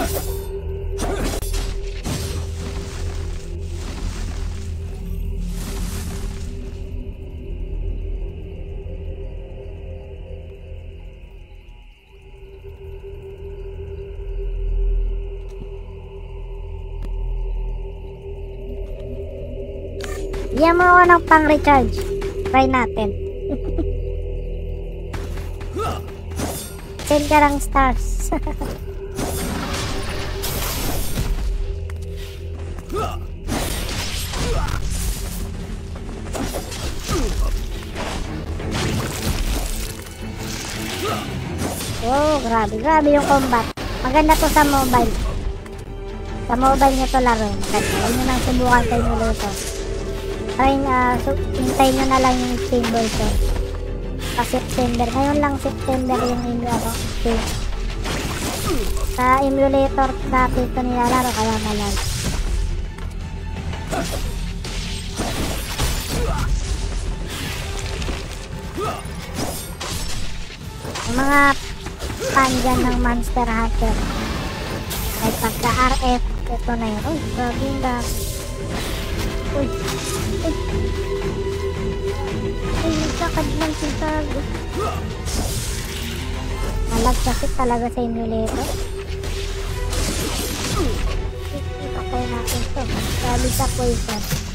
Bigyan mo ako ng pang-recharge. Try natin. Send ka ng stars. oh, grabe. Grabe yung combat. Maganda to sa mobile. Sa mobile nyo to laro. Huwag nyo nang subukan sa inyo dito. Try na, so, hintayin nyo na lang yung Steam version. Sa September. Ngayon lang September yung inyo ako. Okay. Sa emulator dati ito nilalaro kaya malal. Yung mga fan dyan ng Monster Hunter ay pagka RF ito na yun. Uy, grabe yung. Uy.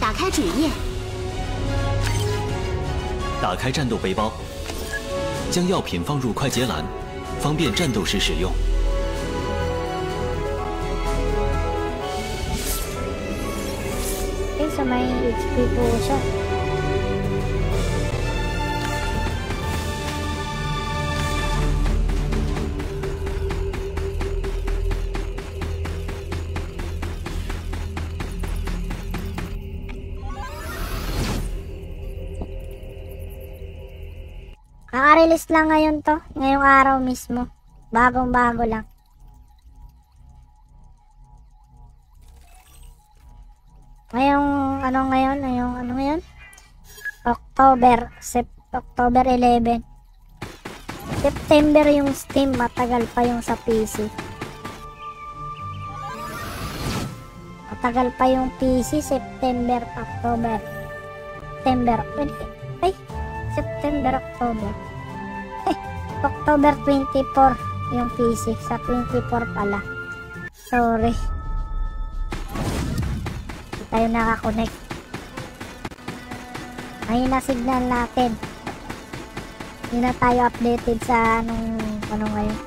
打开纸页。打开战斗背包，将药品放入快捷栏，方便战斗时使用。HP po siya. Kaka-release lang ngayon to, ngayong araw mismo. Bagong bago lang. Ngayong ano ngayon? Ngayong ano ngayon? October. Sep October 11. September yung Steam. Matagal pa yung sa PC. Matagal pa yung PC. September, October. September. Ay, September, October. Ay, October 24 yung PC. Sa 24 pala. Sorry tayo nakakonect. Ayun na signal natin. Hindi na tayo updated sa anong ano ngayon.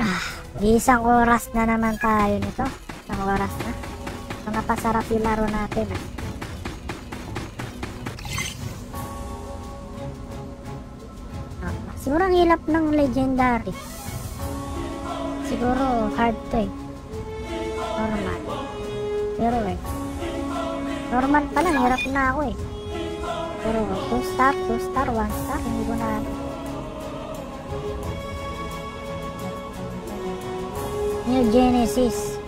Ah isang oras na naman tayo nito. Isang oras na. Mga pasarap yung laro natin ah Siguro ang hilap ng legendary. Siguro hard to eh. Normal. Pero eh. Normal pa lang, hirap na ako eh. Pero 2 star, 2 star, 1 star, hindi ko na New Genesis.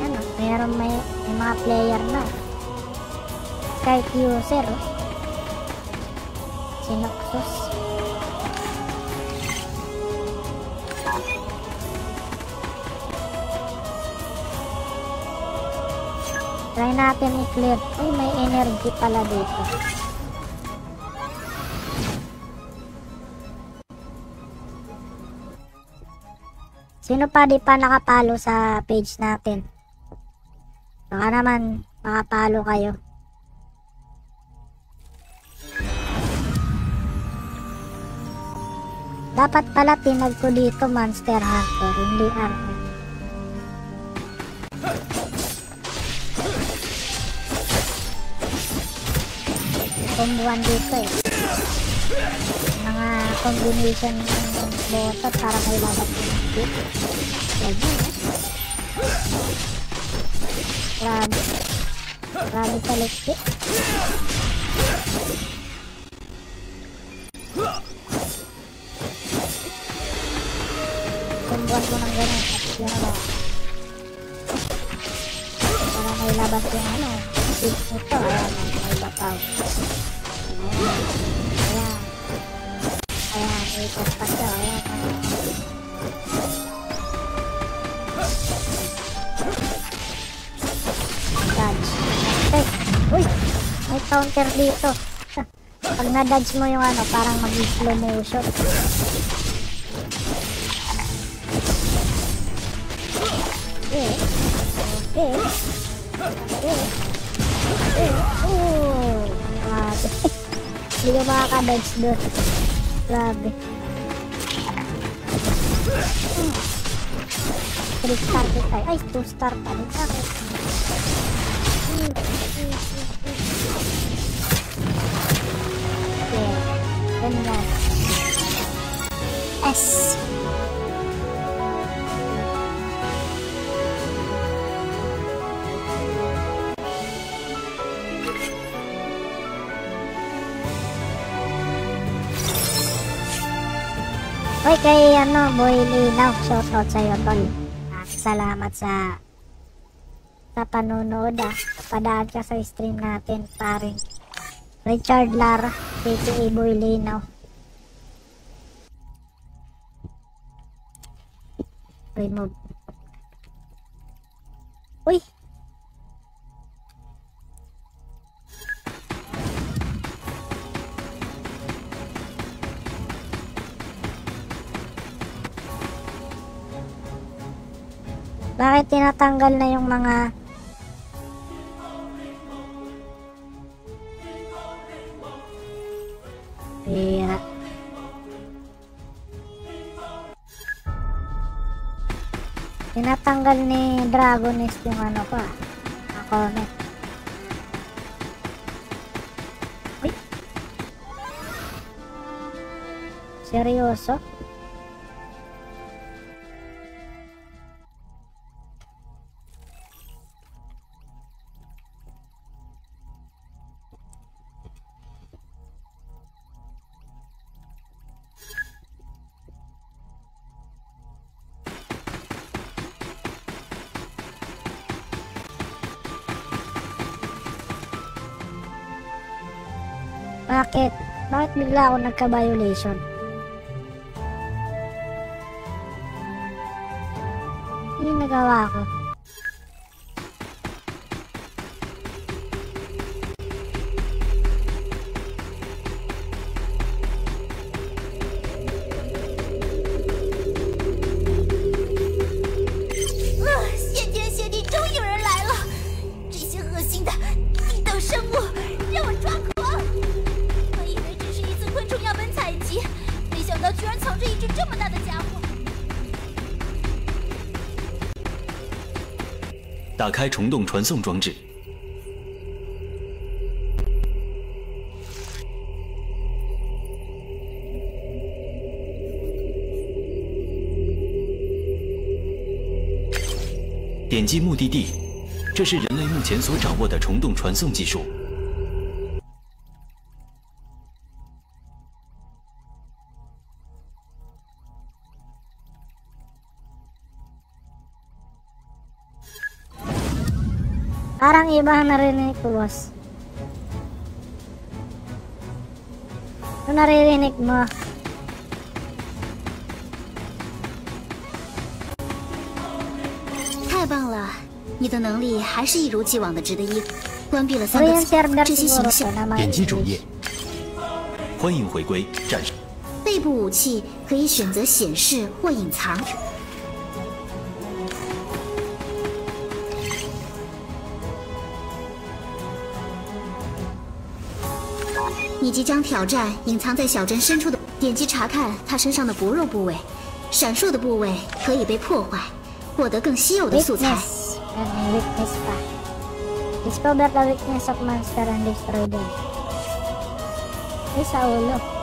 Yan o, oh, meron may, may mga player na user oh. Sinoxus try natin i-clear. Uy may energy pala dito. Sino pa di pa nakapalo sa page natin? Baka naman makapalo kayo Dapat pala tinag ko dito Monster Hunter, hindi Army. Combuan dito eh. Mga combination ng boto para may labat hit. Lagi eh. Grabe. Grabe sa likit. Buwan ko ng ganun. At yun ako. Para may labas yung ano. Seeds nito. Ayan. May bapaw. Ayan. Ayan. Ayan. Ipas pa siya. Ayan. Dodge. Okay. Uy! May counter dito. Pag na-dodge mo yung ano, parang mag-slow motion. Grabe. Hindi ka makaka-dodge doon. Grabe. Three star din tayo. Ay, two star pa ako. Okay. Ganyan. S. kay ano, Boy Linaw, shoutout sa'yo tol. At salamat sa sa panonood ah. Padaan ka sa stream natin, paring. Richard Lara, aka Boy Linaw. Remove. Uy! Bakit tinatanggal na yung mga Pira. Tinatanggal ni Dragonist yung ano pa. Na comment. Uy. Seryoso? Bigla ako nagka-violation? Yung nagawa ko? 开虫洞传送装置。点击目的地，这是人类目前所掌握的虫洞传送技术。orang ibah narin ku bos narin mah 你的能力还是一如既往的值得一。关闭了三个字，这些形象。点击主页，欢迎回归战士。背部武器可以选择显示或隐藏。以及将挑战隐藏在小镇深处的，点击查看他身上的薄弱部位，闪烁的部位可以被破坏，获得更稀有的素材。weakness. Yan, may weakness pa. Discover the weakness of monster and destroy them. Ay, sa ulo.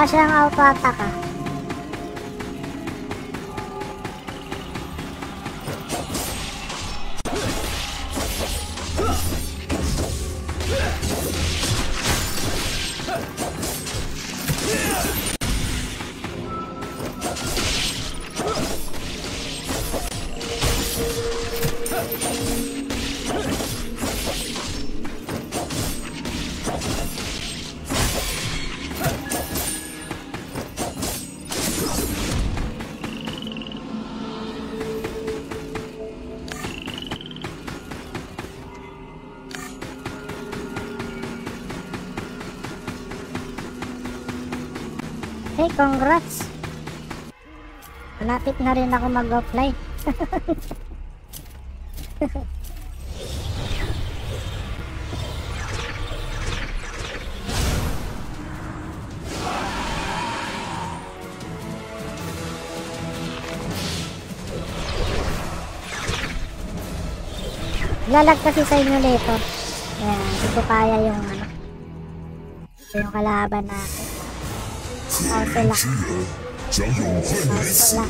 Wala siyang auto attack ah. Congrats! Malapit na rin ako mag-offline. Lalag kasi sa emulator. Kaya hindi ko kaya yung ano. Yung kalaban natin. 回来。回来。回来。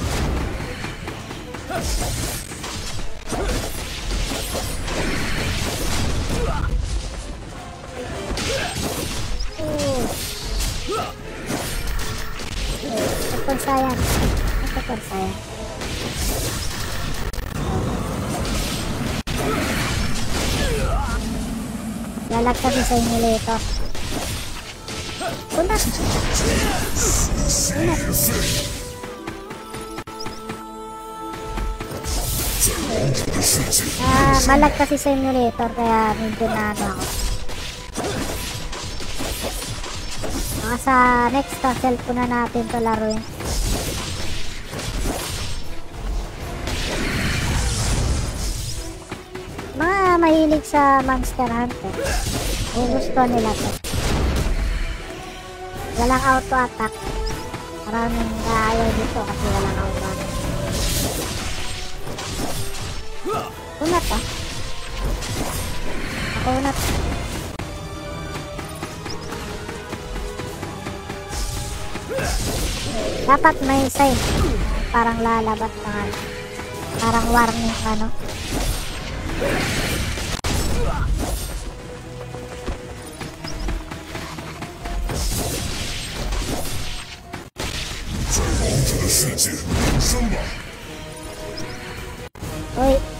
我碰到了，我碰到了。原来可以这样玩的。碰到了。Ah, malag kasi sa emulator kaya medyo na ano ako. Mga sa next to, cellphone na natin to laruin. Mga mahilig sa Monster Hunter. Gusto nila to. Walang auto attack. Maraming ayaw dito kasi walang auto attack. Unat ah. Ako unat. Dapat may sign. Parang lalabat na ano. Parang warning ano.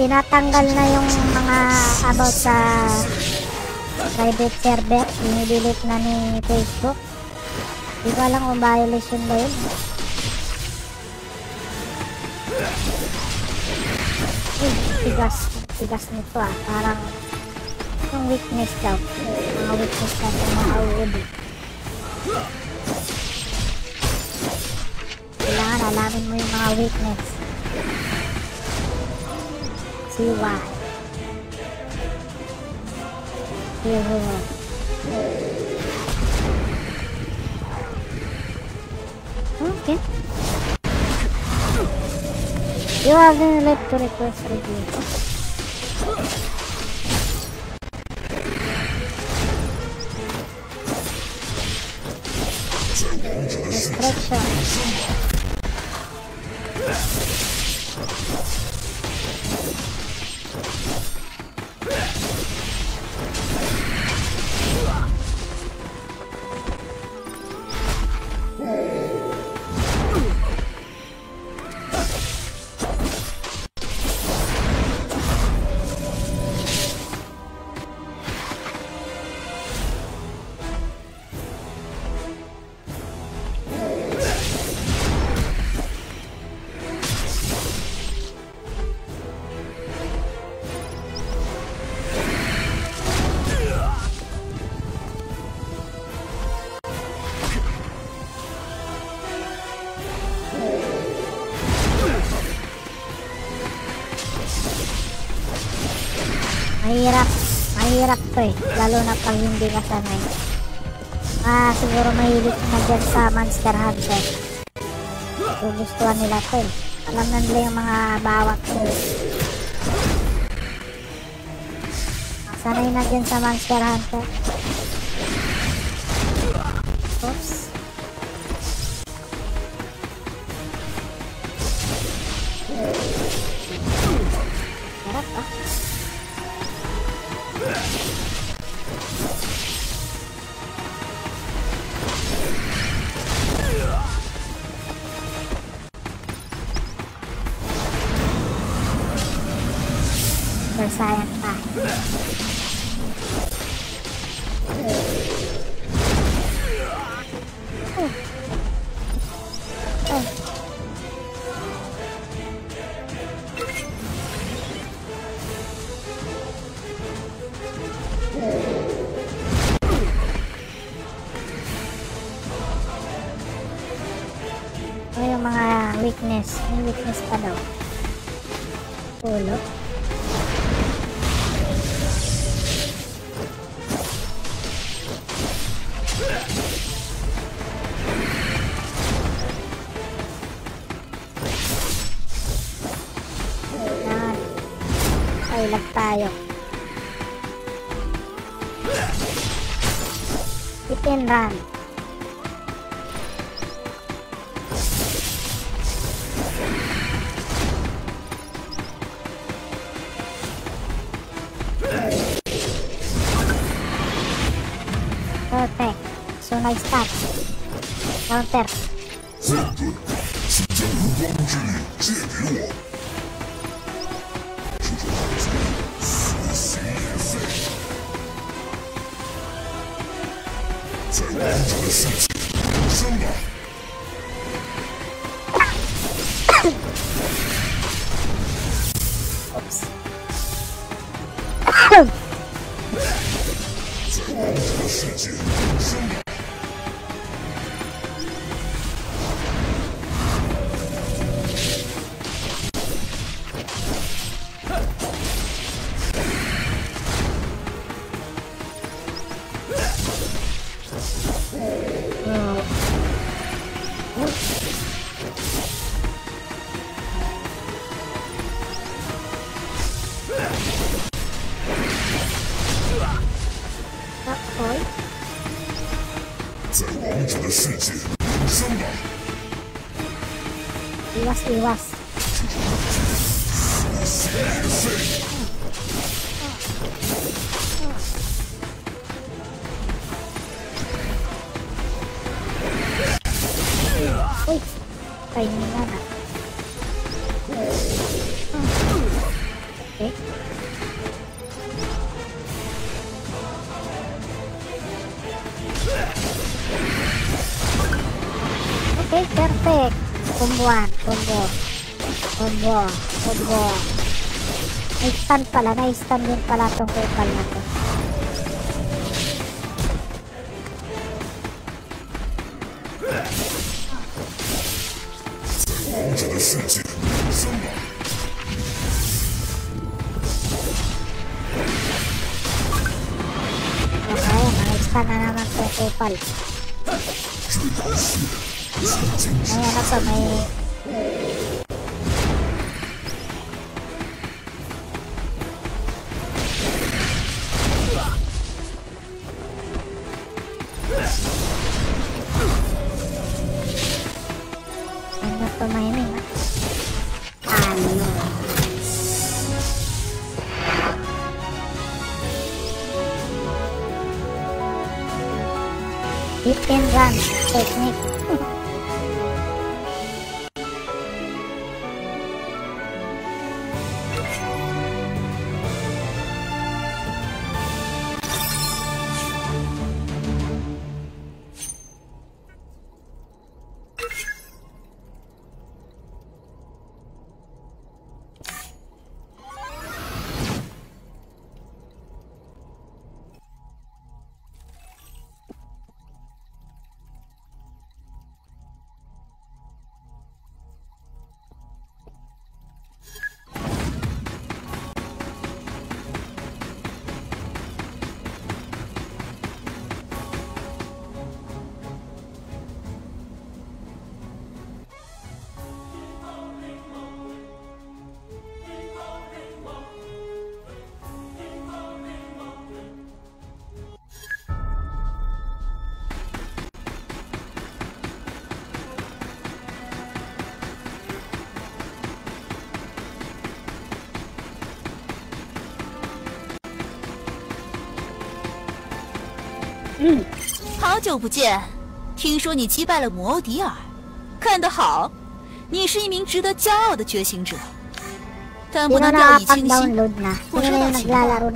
Tinatanggal na yung mga about sa private server. Dinidelete na ni Facebook. Hindi ko alam kung violation ba yun. Uy, tigas. Tigas nito ah. Parang yung weakness daw. Mga weakness na sa mga uod. Kailangan alamin mo yung mga weakness. see why. Here we go. Okay. You have been late to request review. Pag hindi ka sanay. Ah siguro mahilig na dyan sa monster hunter. Gugustuhan nila to eh. Alam na nila yung mga bawat ko sanay na dyan sa monster hunter Okay, lag tayo. Hit and run. Perfect. So nice start. Counter. 这顿是将荣光之力借给我。1, combo. Combo, combo. May stun pala, na-stun din pala tong paypal na. 嗯，好久不见，听说你击败了摩欧迪尔，干得好！你是一名值得骄傲的觉醒者，但不能掉以轻心。我收到情报，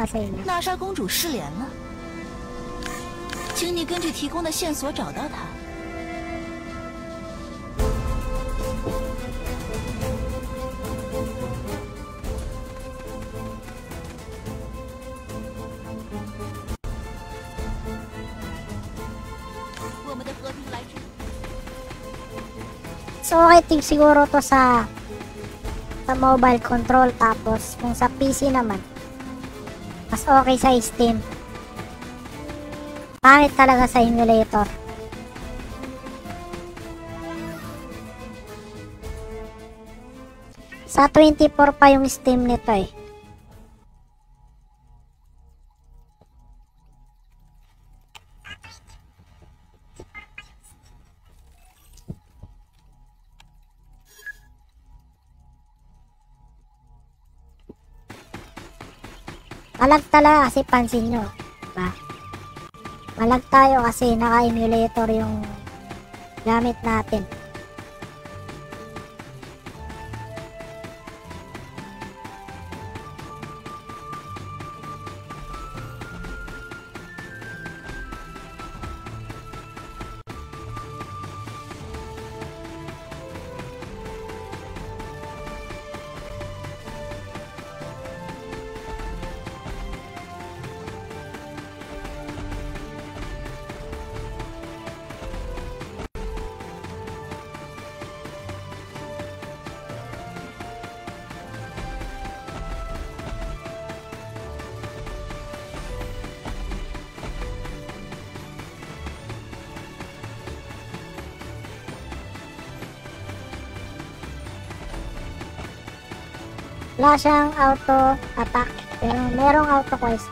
娜莎公主失联了，请你根据提供的线索找到她。Okay siguro to sa sa mobile control. Tapos kung sa PC naman mas okay sa Steam. Pangit talaga sa emulator. Sa 24 pa yung Steam nito eh Malag talaga kasi pansin nyo. Diba? Malag tayo kasi naka-emulator yung gamit natin. Wala siyang auto attack pero merong auto quest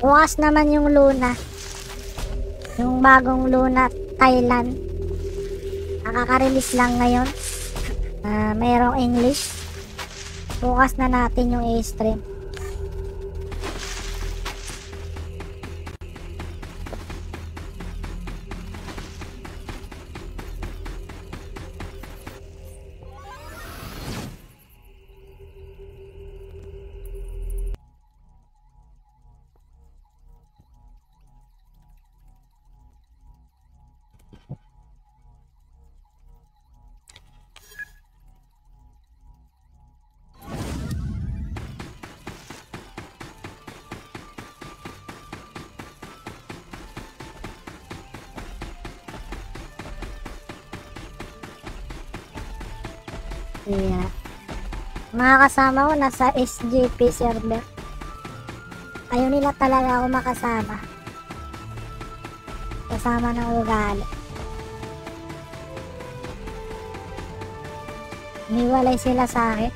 Bukas naman yung Luna. Yung bagong Luna Thailand. Nakaka-release lang ngayon. Uh, mayroong English. Bukas na natin yung i-stream. Kasama ko nasa SGP server. Ayaw nila talaga ako makasama. Kasama ng ugali. Niwalay sila sa akin.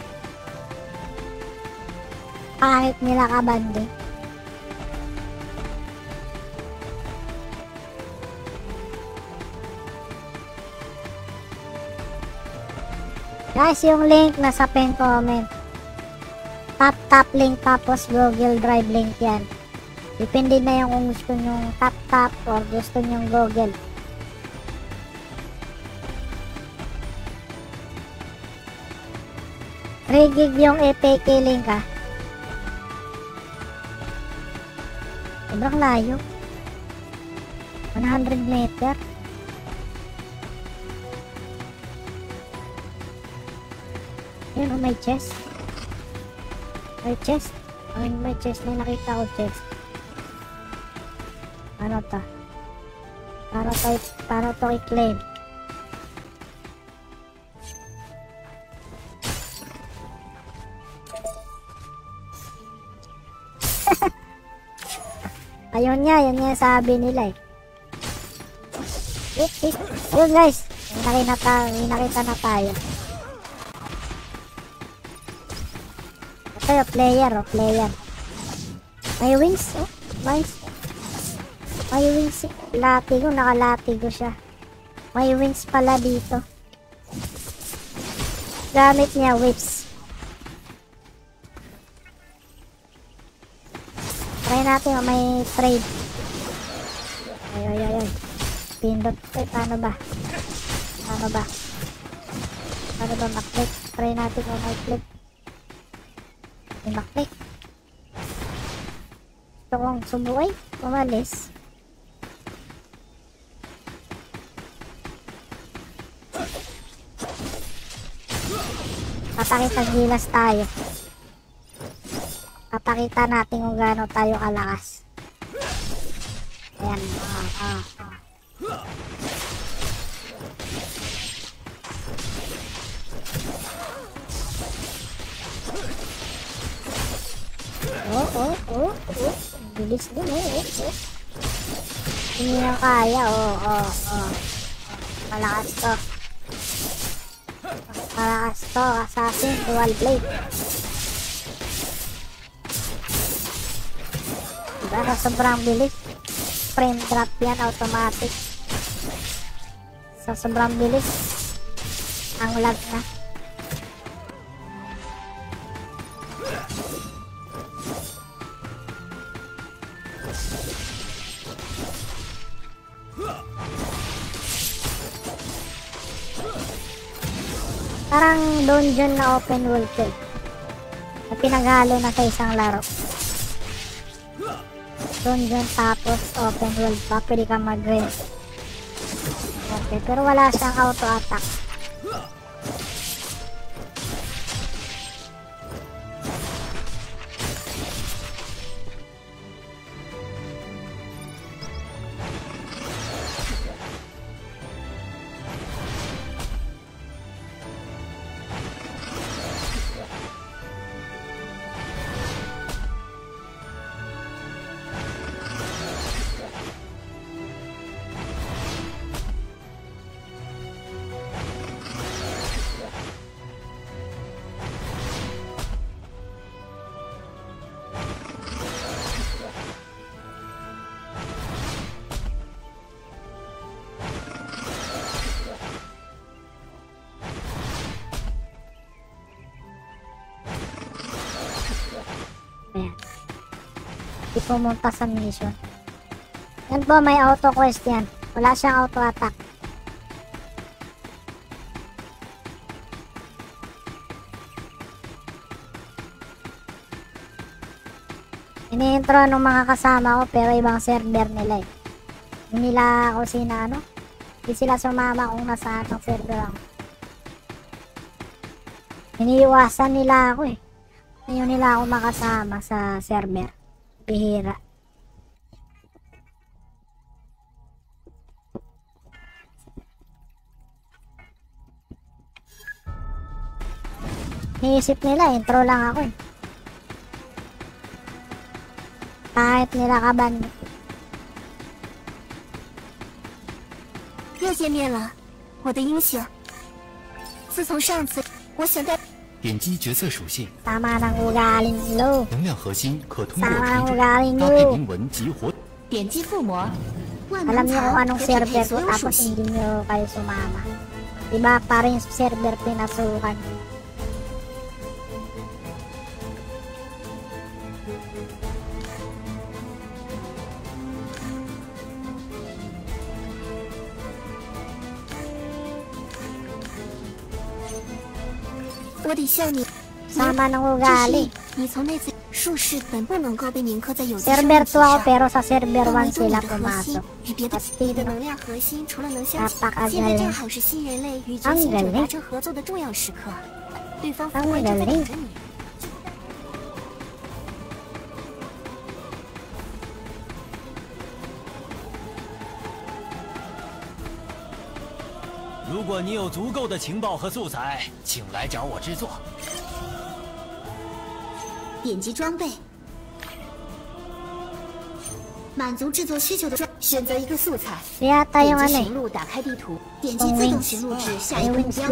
Kahit nila kabanding. Guys, yung link nasa pin comment. Tap tap link tapos Google Drive link yan. Depende na yung kung gusto nyo tap tap or gusto nyo Google. 3 gig yung APK link ah. Sobrang layo. 100 meter. May chest. May chest. Ay, may chest. May nakita ko chest. Ano to? Para tayo, para to i-claim. Ayun nga, yun nga sabi nila eh. Yun guys, may nakita, nakita na tayo. Yung player, oh, player. May wings, oh, nice. May wings, latigo, nakalatigo siya. May wings pala dito. Gamit niya whips. Try natin oh, may trade. Ay, ay, ay, ay. Pindot. Eh, paano ba? Paano ba? Paano ba maklik? Try natin kung may click. May maklik. Gusto kong subuhay. Umalis. Papakita gilas tayo. Papakita natin kung gaano tayo kalakas. Ayan. Ah, ah, Oh, oh, oh, oh. Bilis din, oh, oh, oh. Hindi niya kaya, oh, oh, oh. Malakas to. Malakas to, assassin, dual blade. Diba? Sobrang bilis. Frame drop yan, automatic. Sa sobrang bilis. Ang lag na. Dungeon na open world eh. Na pinaghalo na sa isang laro dungeon tapos open world pa pwede kang mag okay pero wala siyang auto attack pumunta sa mission. Yan po, may auto quest yan. Wala siyang auto attack. Ini-intro ng mga kasama ko pero ibang server nila eh. Hindi nila ako sina ano. Hindi sila sumama kung nasa anong server ako. Iniiwasan nila ako eh. Ayaw nila ako makasama sa server Bihira. Iisip nila, intro lang ako eh. Kahit nila kaban. 又见面了，我的英雄。自从上次，我想带。 点击角色属性，能量核心可通过屏幕发布铭文及活。点击附魔。我跟你说，你这个。像你。妈妈这是你你从那次术士本不能够被铭刻在有机生物上。你能围住的核心与别的你的能量核心除了能相信现在正好是新人类与觉醒者达成合作的重要时刻。对方不会正在等着你。果你有足够的情报和素材，请来找我制作。点击装备，满足制作需求的装，选择一个素材点击 eh. 路，打开地图，点击自动.行路至下一个目标。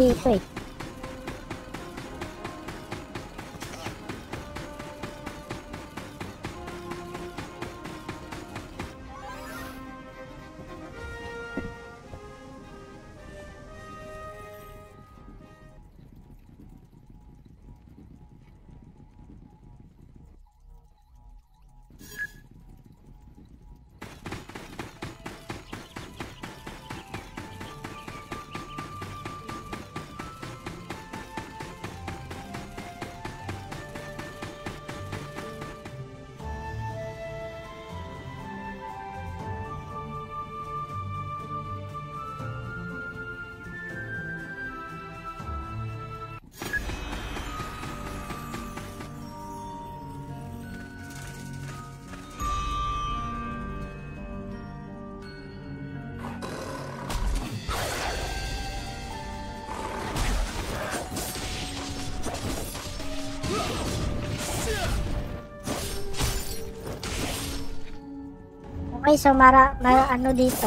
Okay, so mara, mara ano dito,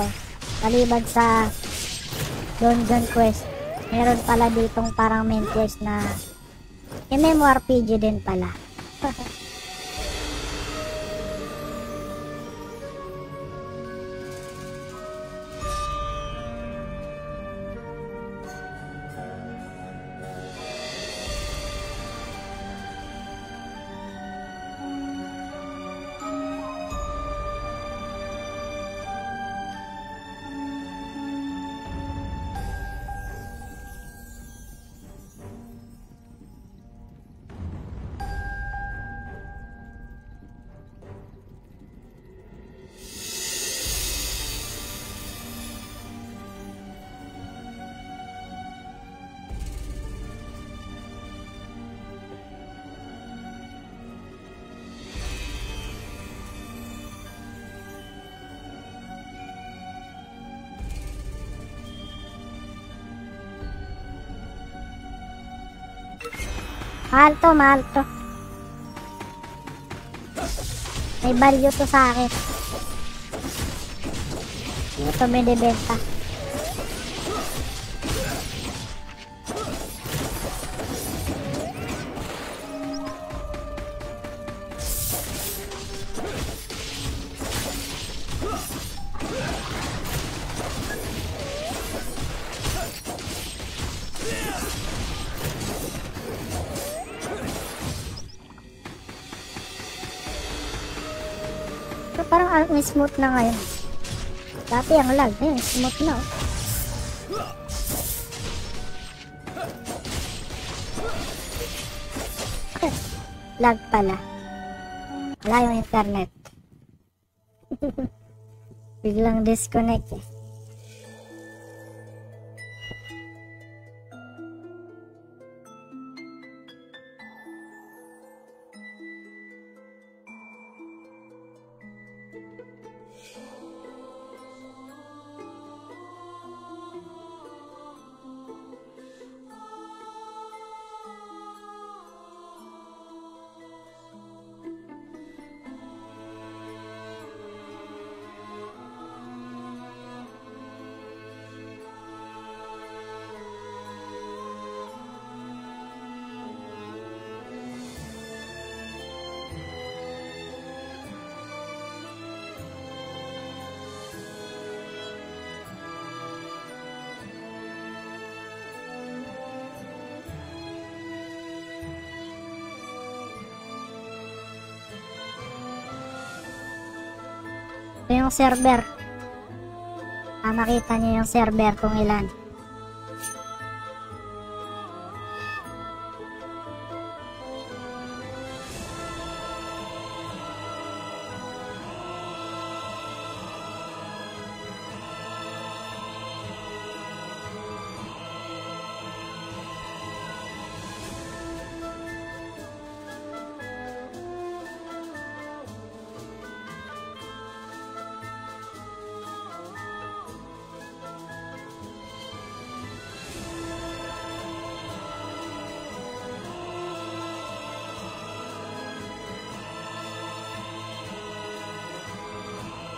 maliban sa dungeon quest, meron pala ditong parang main quest na MMORPG din pala. Mahal to, mahal to. May value to sa akin. Ito binibenta. Smooth na ngayon. Dati ang lag, ngayon smooth na. oh. lag pala. Wala yung internet. Biglang disconnect yung server. Ah, makita niyo yung server kung ilan.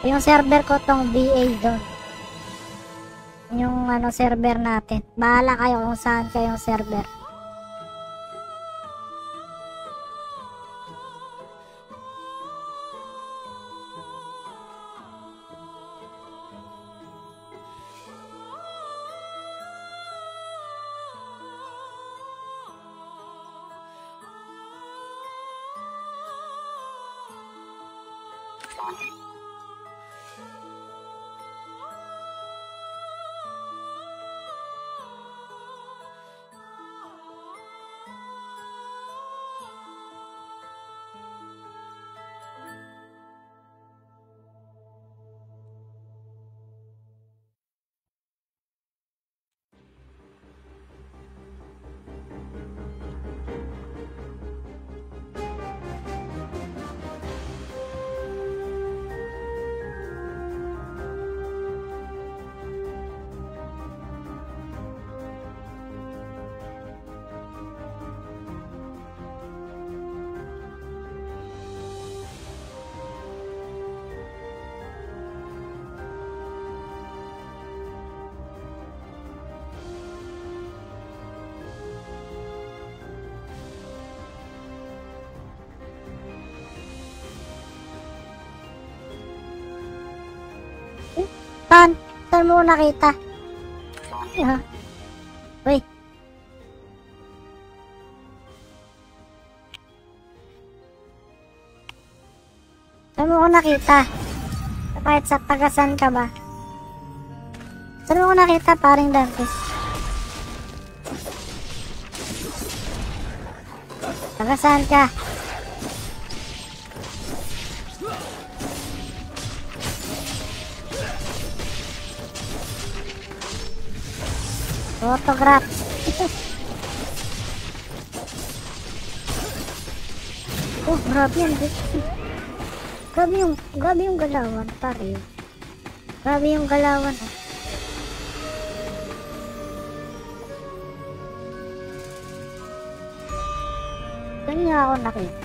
Yung server ko tong VA doon. Yung ano server natin. Bahala kayo kung saan kayong server. Saan? Mo nakita? Uh, uy. Saan mo ko nakita? Kahit sa tagasan ka ba? Saan mo ko nakita paring Dantes? Tagasan ka? Photograph. oh, grabe yan. Grabe yung, grabe yung galawan, pare. Grabe yung galawan. Saan niya ako nakita?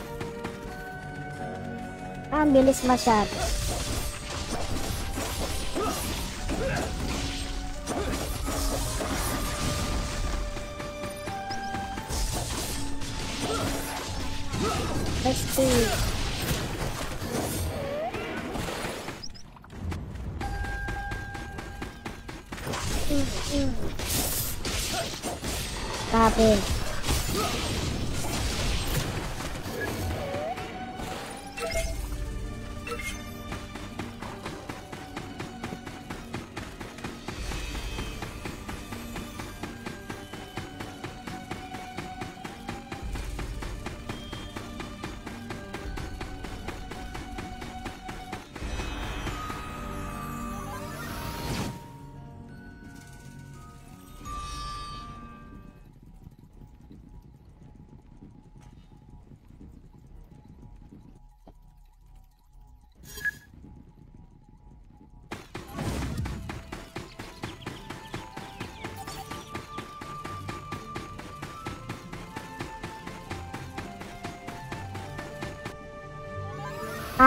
Ah, bilis masyado. Mm, mm.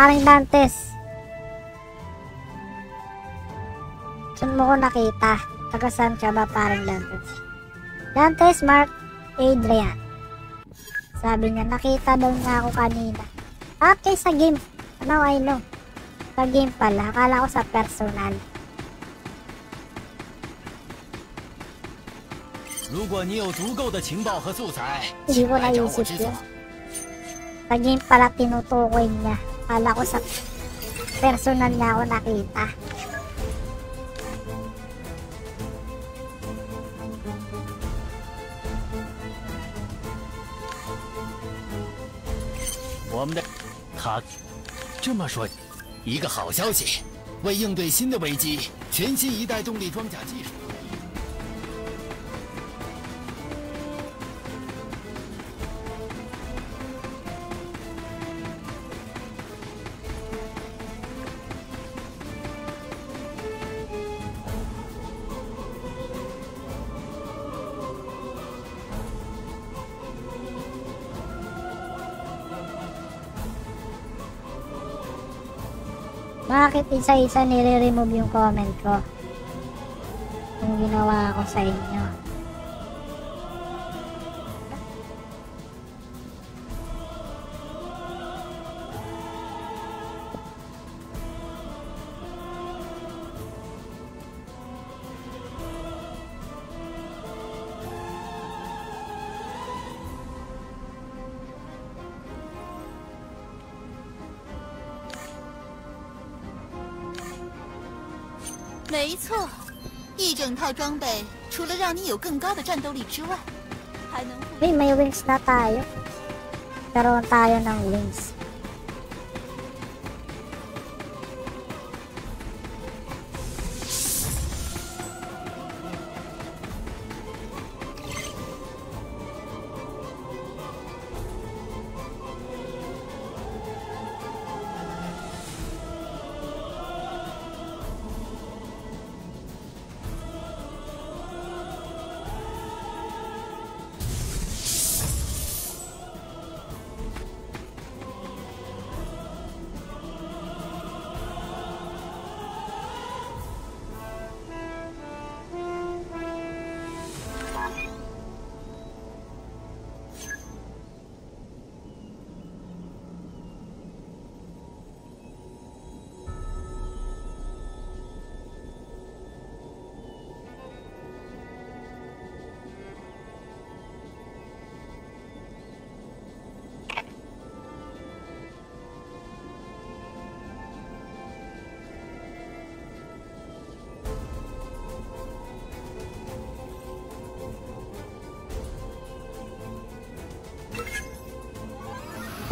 Paring Dantes. Saan mo ko nakita? Taga saan ka ba paring Dantes? Dantes Mark Adrian. Sabi niya, nakita daw niya ako kanina. Okay, sa game. Now I know. Sa game pala. Akala ko sa personal. 如果你有足够的情报和素材， Hindi 请 ko 来找我 naisip 制作 yun.。Sa game pala tinutukoy niya. Akala ko sa personal niya ako nakita. Wo 他这么说，一个好消息，为应对新的危机，全新一代动力装甲技术。Bakit isa-isa nire-remove yung comment ko? Kung ginawa ko sa inyo. Uy, may wings na tayo. Karoon tayo ng wings.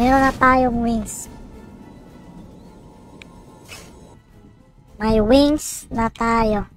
Meron na tayong wings. May wings na tayo.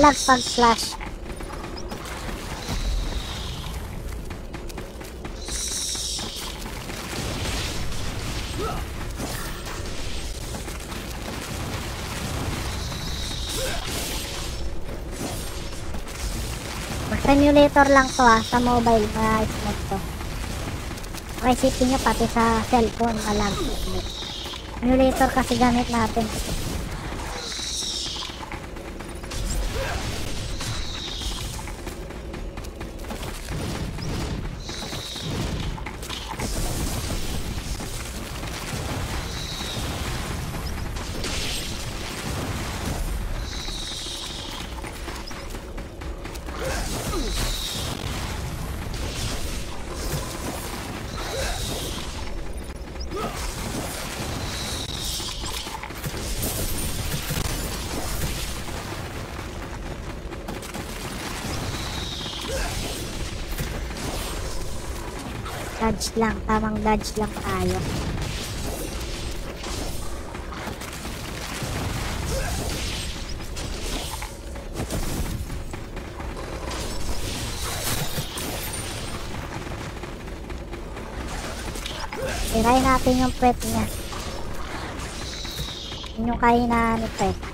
Malag pag flash. Simulator lang to ah sa mobile na smooth to. Isipin nyo pati sa cellphone malag simulator kasi gamit natin dodge lang. Tamang dodge lang tayo. Tirayin natin yung pet niya. Yun yung kahinaan nito eh.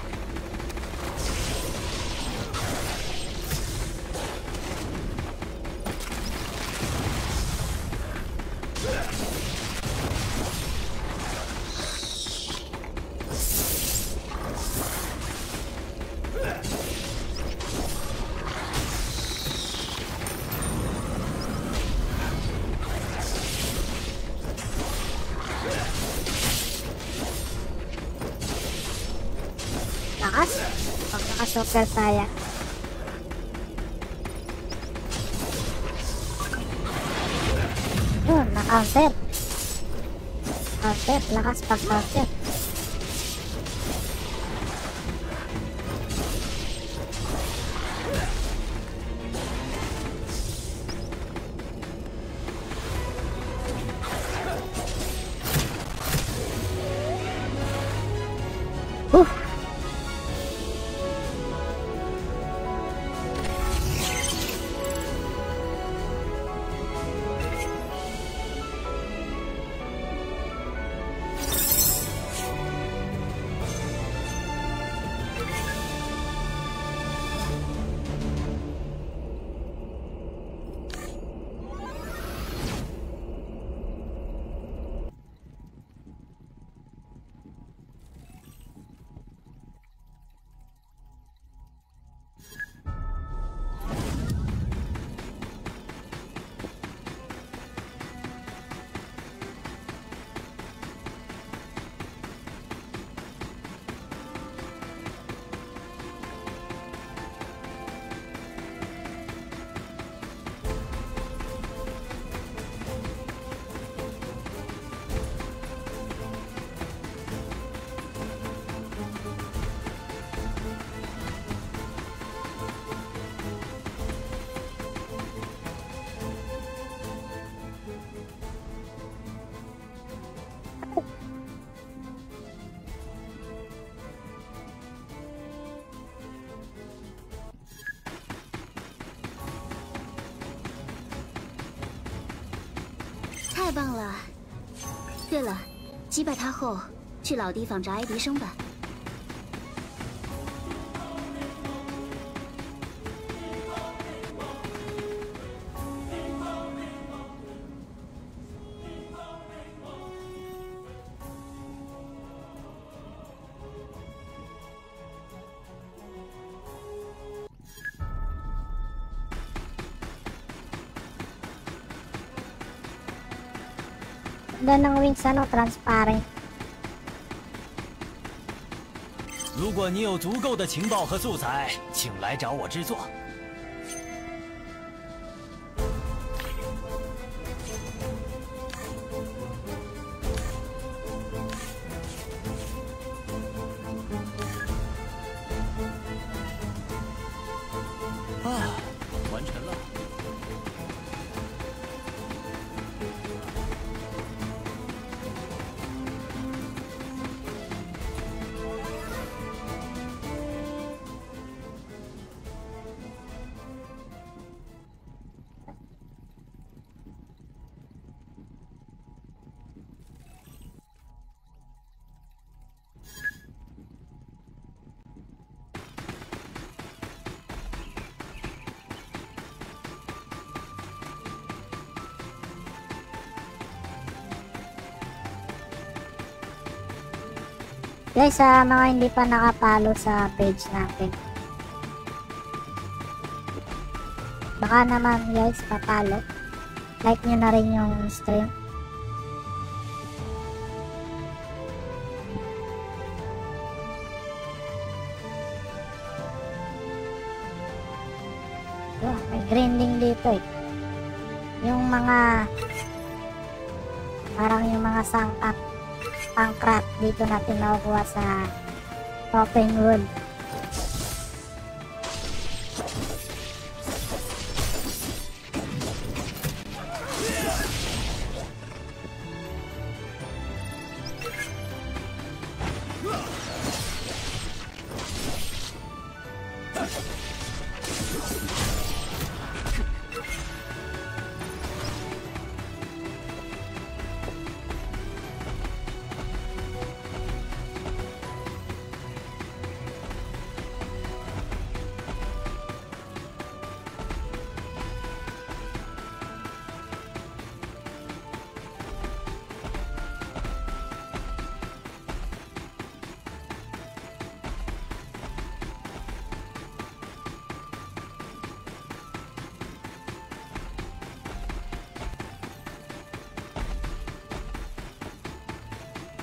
Super saya. Oh naka-counter counter lakas pag counter 对了，击败他后，去老地方找爱迪生吧。Ganda ng wings ano, transparent. 如果你有足够的情报和素材，请来找我制作。 Guys, sa mga hindi pa nakapalo sa page natin. Baka naman guys, papalo. Like nyo na rin yung stream. Dito natin makukuha sa open world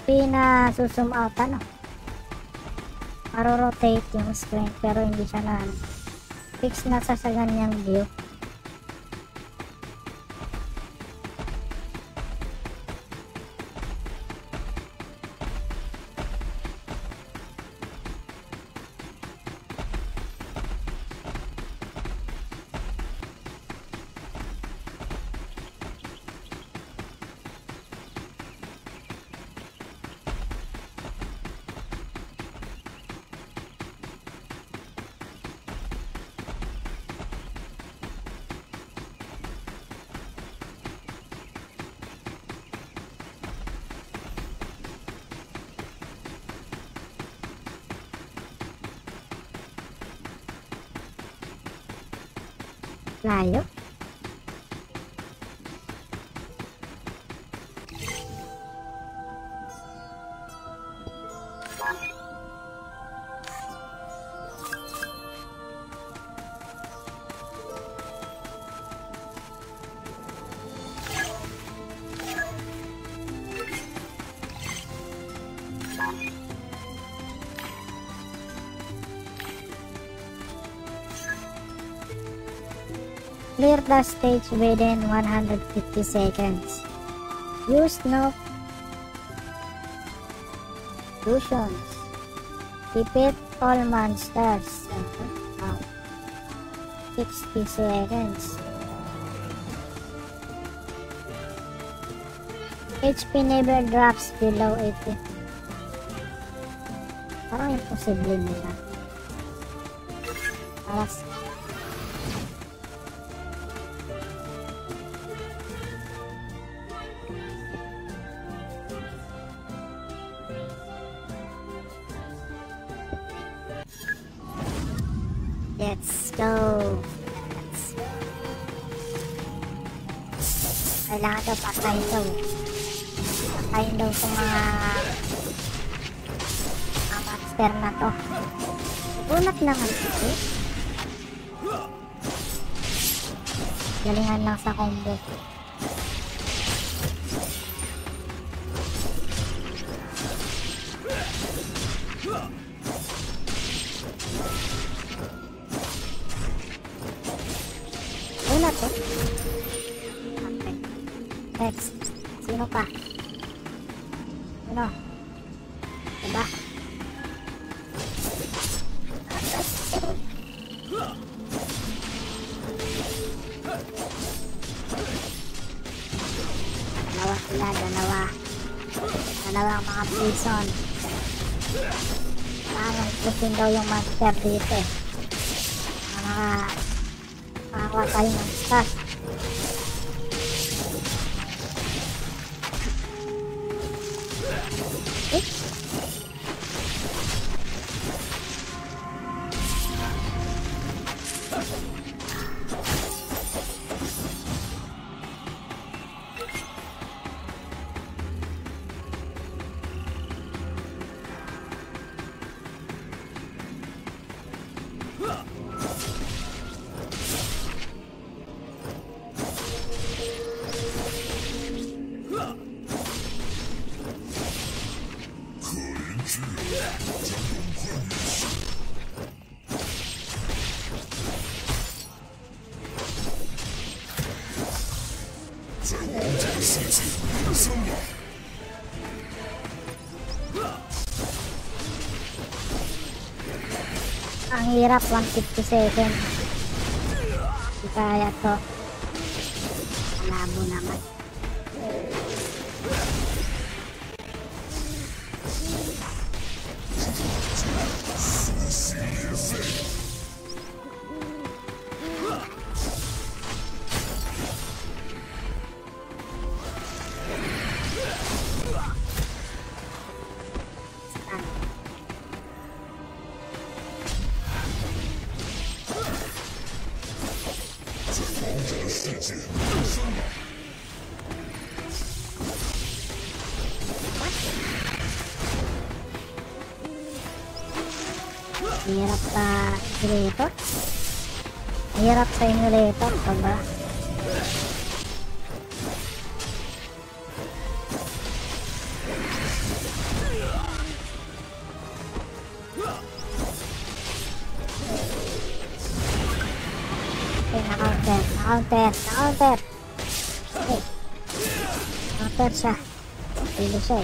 pina susum out ano? Maro-rotate yung screen pero hindi siya na fix na sa sa ganyang view The stage within 150 seconds. Use no fusions. Defeat all monsters. Wow. 60 seconds. HP never drops below 80. Parang imposible nila. Alas. Galingan lang sa combo. Una daw yung monster dito eh. Mga Ang hirap, 157. Di kaya to. Malabo naman. 下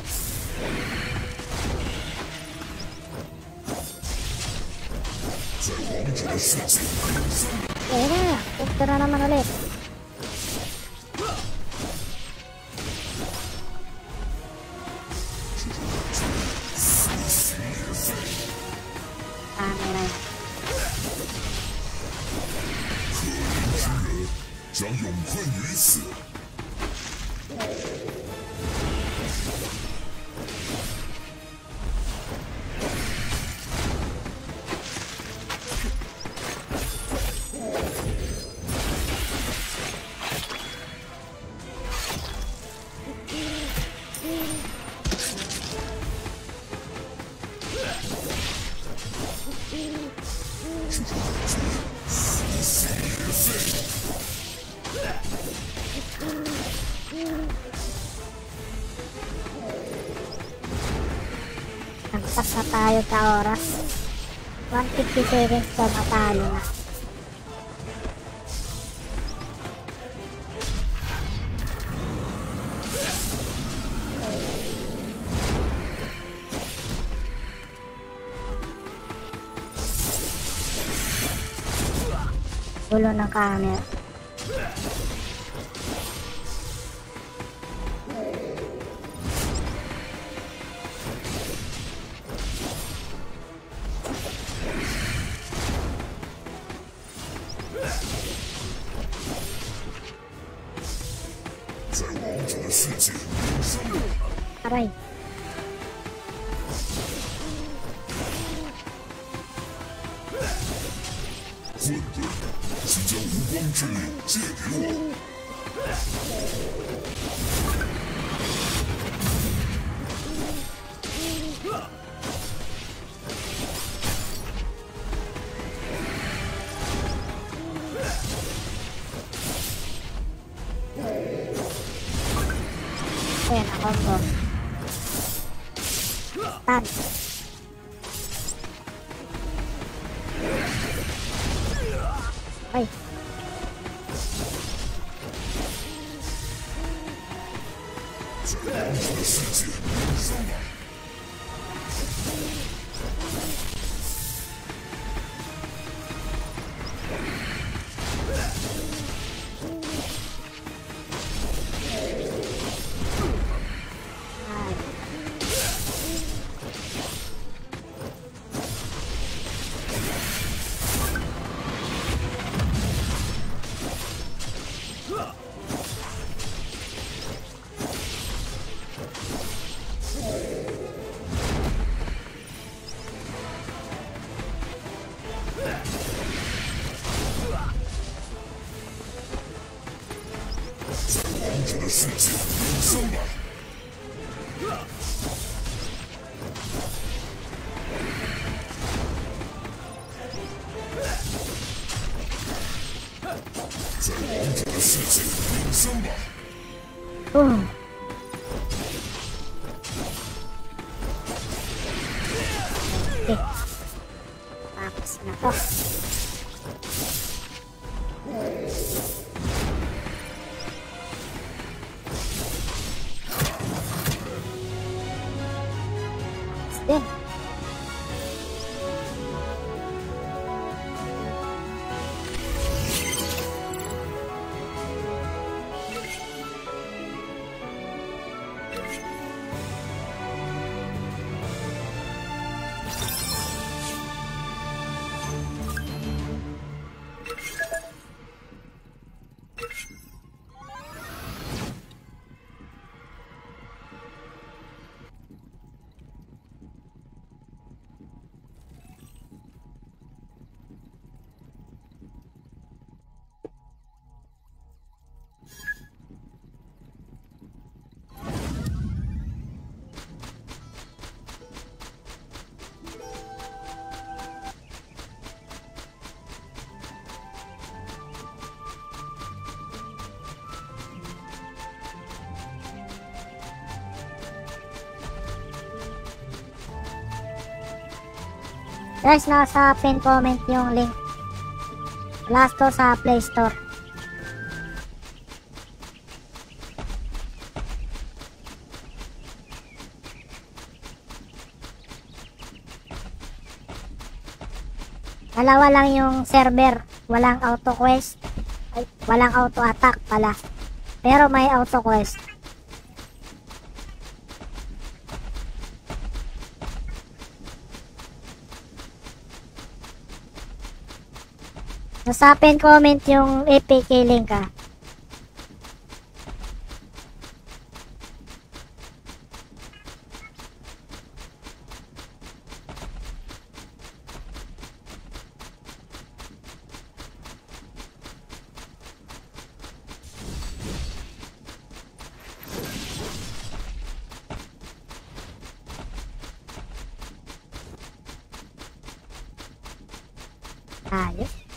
si Ceres papatalo na. Gulo ng camera. 光之力借给我。对，好棒！蛋。Guys, nasa pin comment yung link. Last to sa Play Store. Dalawa lang yung server. Walang auto quest. Ay, Walang auto attack pala. Pero may auto quest. Nasa pin comment yung APK link ah. Ayos.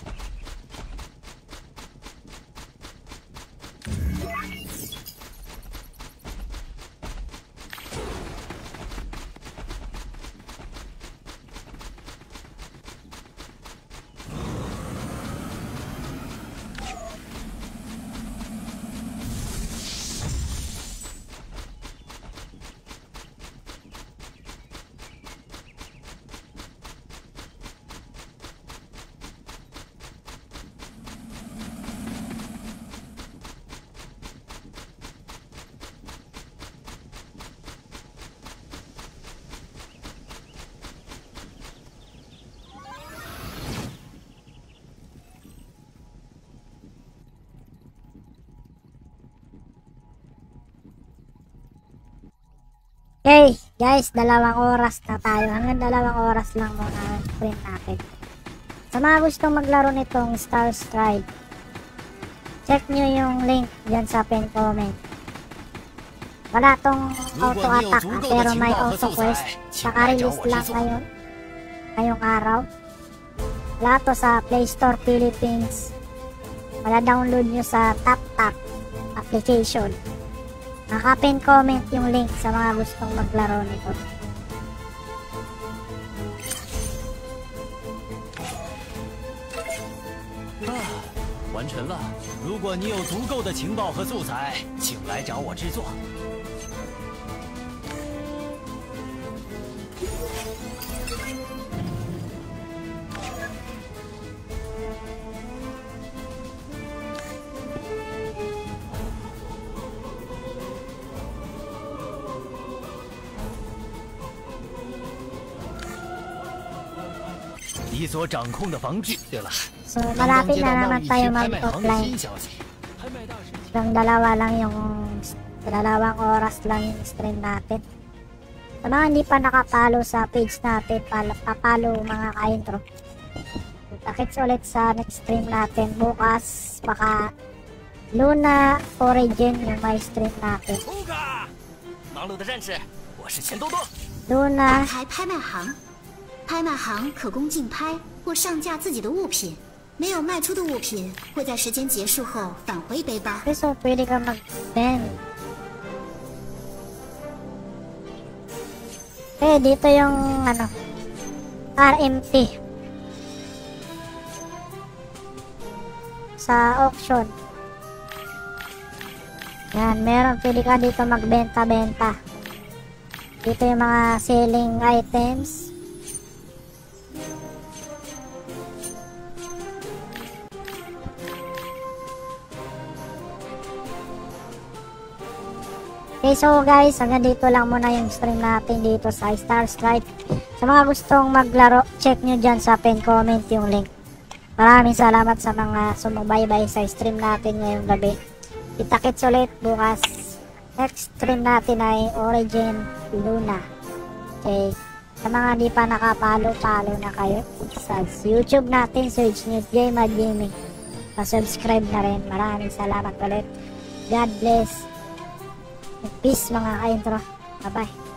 Okay, guys, dalawang oras na tayo. Hanggang dalawang oras lang muna ang sprint natin. Sa mga gustong maglaro nitong Star Stride, check nyo yung link dyan sa pin comment. Wala tong auto attack pero may auto quest. Naka-release lang ngayon. Ngayong araw. Wala to sa Play Store Philippines. Wala download nyo sa TapTap application. Nakapin comment yung link sa mga gustong maglaro nito. 完成了。如果你有足够的情报和素材，请来找我制作。 所掌控的防具。对了，so, malapit na naman tayo mag-offline. Yung dalawa lang yung dalawang oras lang yung stream natin. Sa mga hindi pa nakapalo sa page natin, papalo mga ka-intro. Takits ulit sa next stream natin. Bukas, baka Luna Origin yung may stream natin. Luna 拍卖行可供竞拍或上架自己的物品，没有卖出的物品会在时间结束后返回背包。So pwede ka mag-bend. Eh, dito yung ano, RMT. Sa auction. Yan, meron pwede ka dito magbenta-benta. Dito yung mga selling items. Okay, so guys, hanggang dito lang muna yung stream natin dito sa Star Strike. Sa mga gustong maglaro, check nyo dyan sa pin comment yung link. Maraming salamat sa mga sumubaybay sa stream natin ngayong gabi. Kita-kits ulit bukas. Next stream natin ay Origin Luna. Okay. Sa mga di pa nakapalo-palo na kayo sa YouTube natin, search nyo J-Mad Gaming. Pa-subscribe na rin. Maraming salamat ulit. God bless. Peace mga ka-intro. Bye-bye.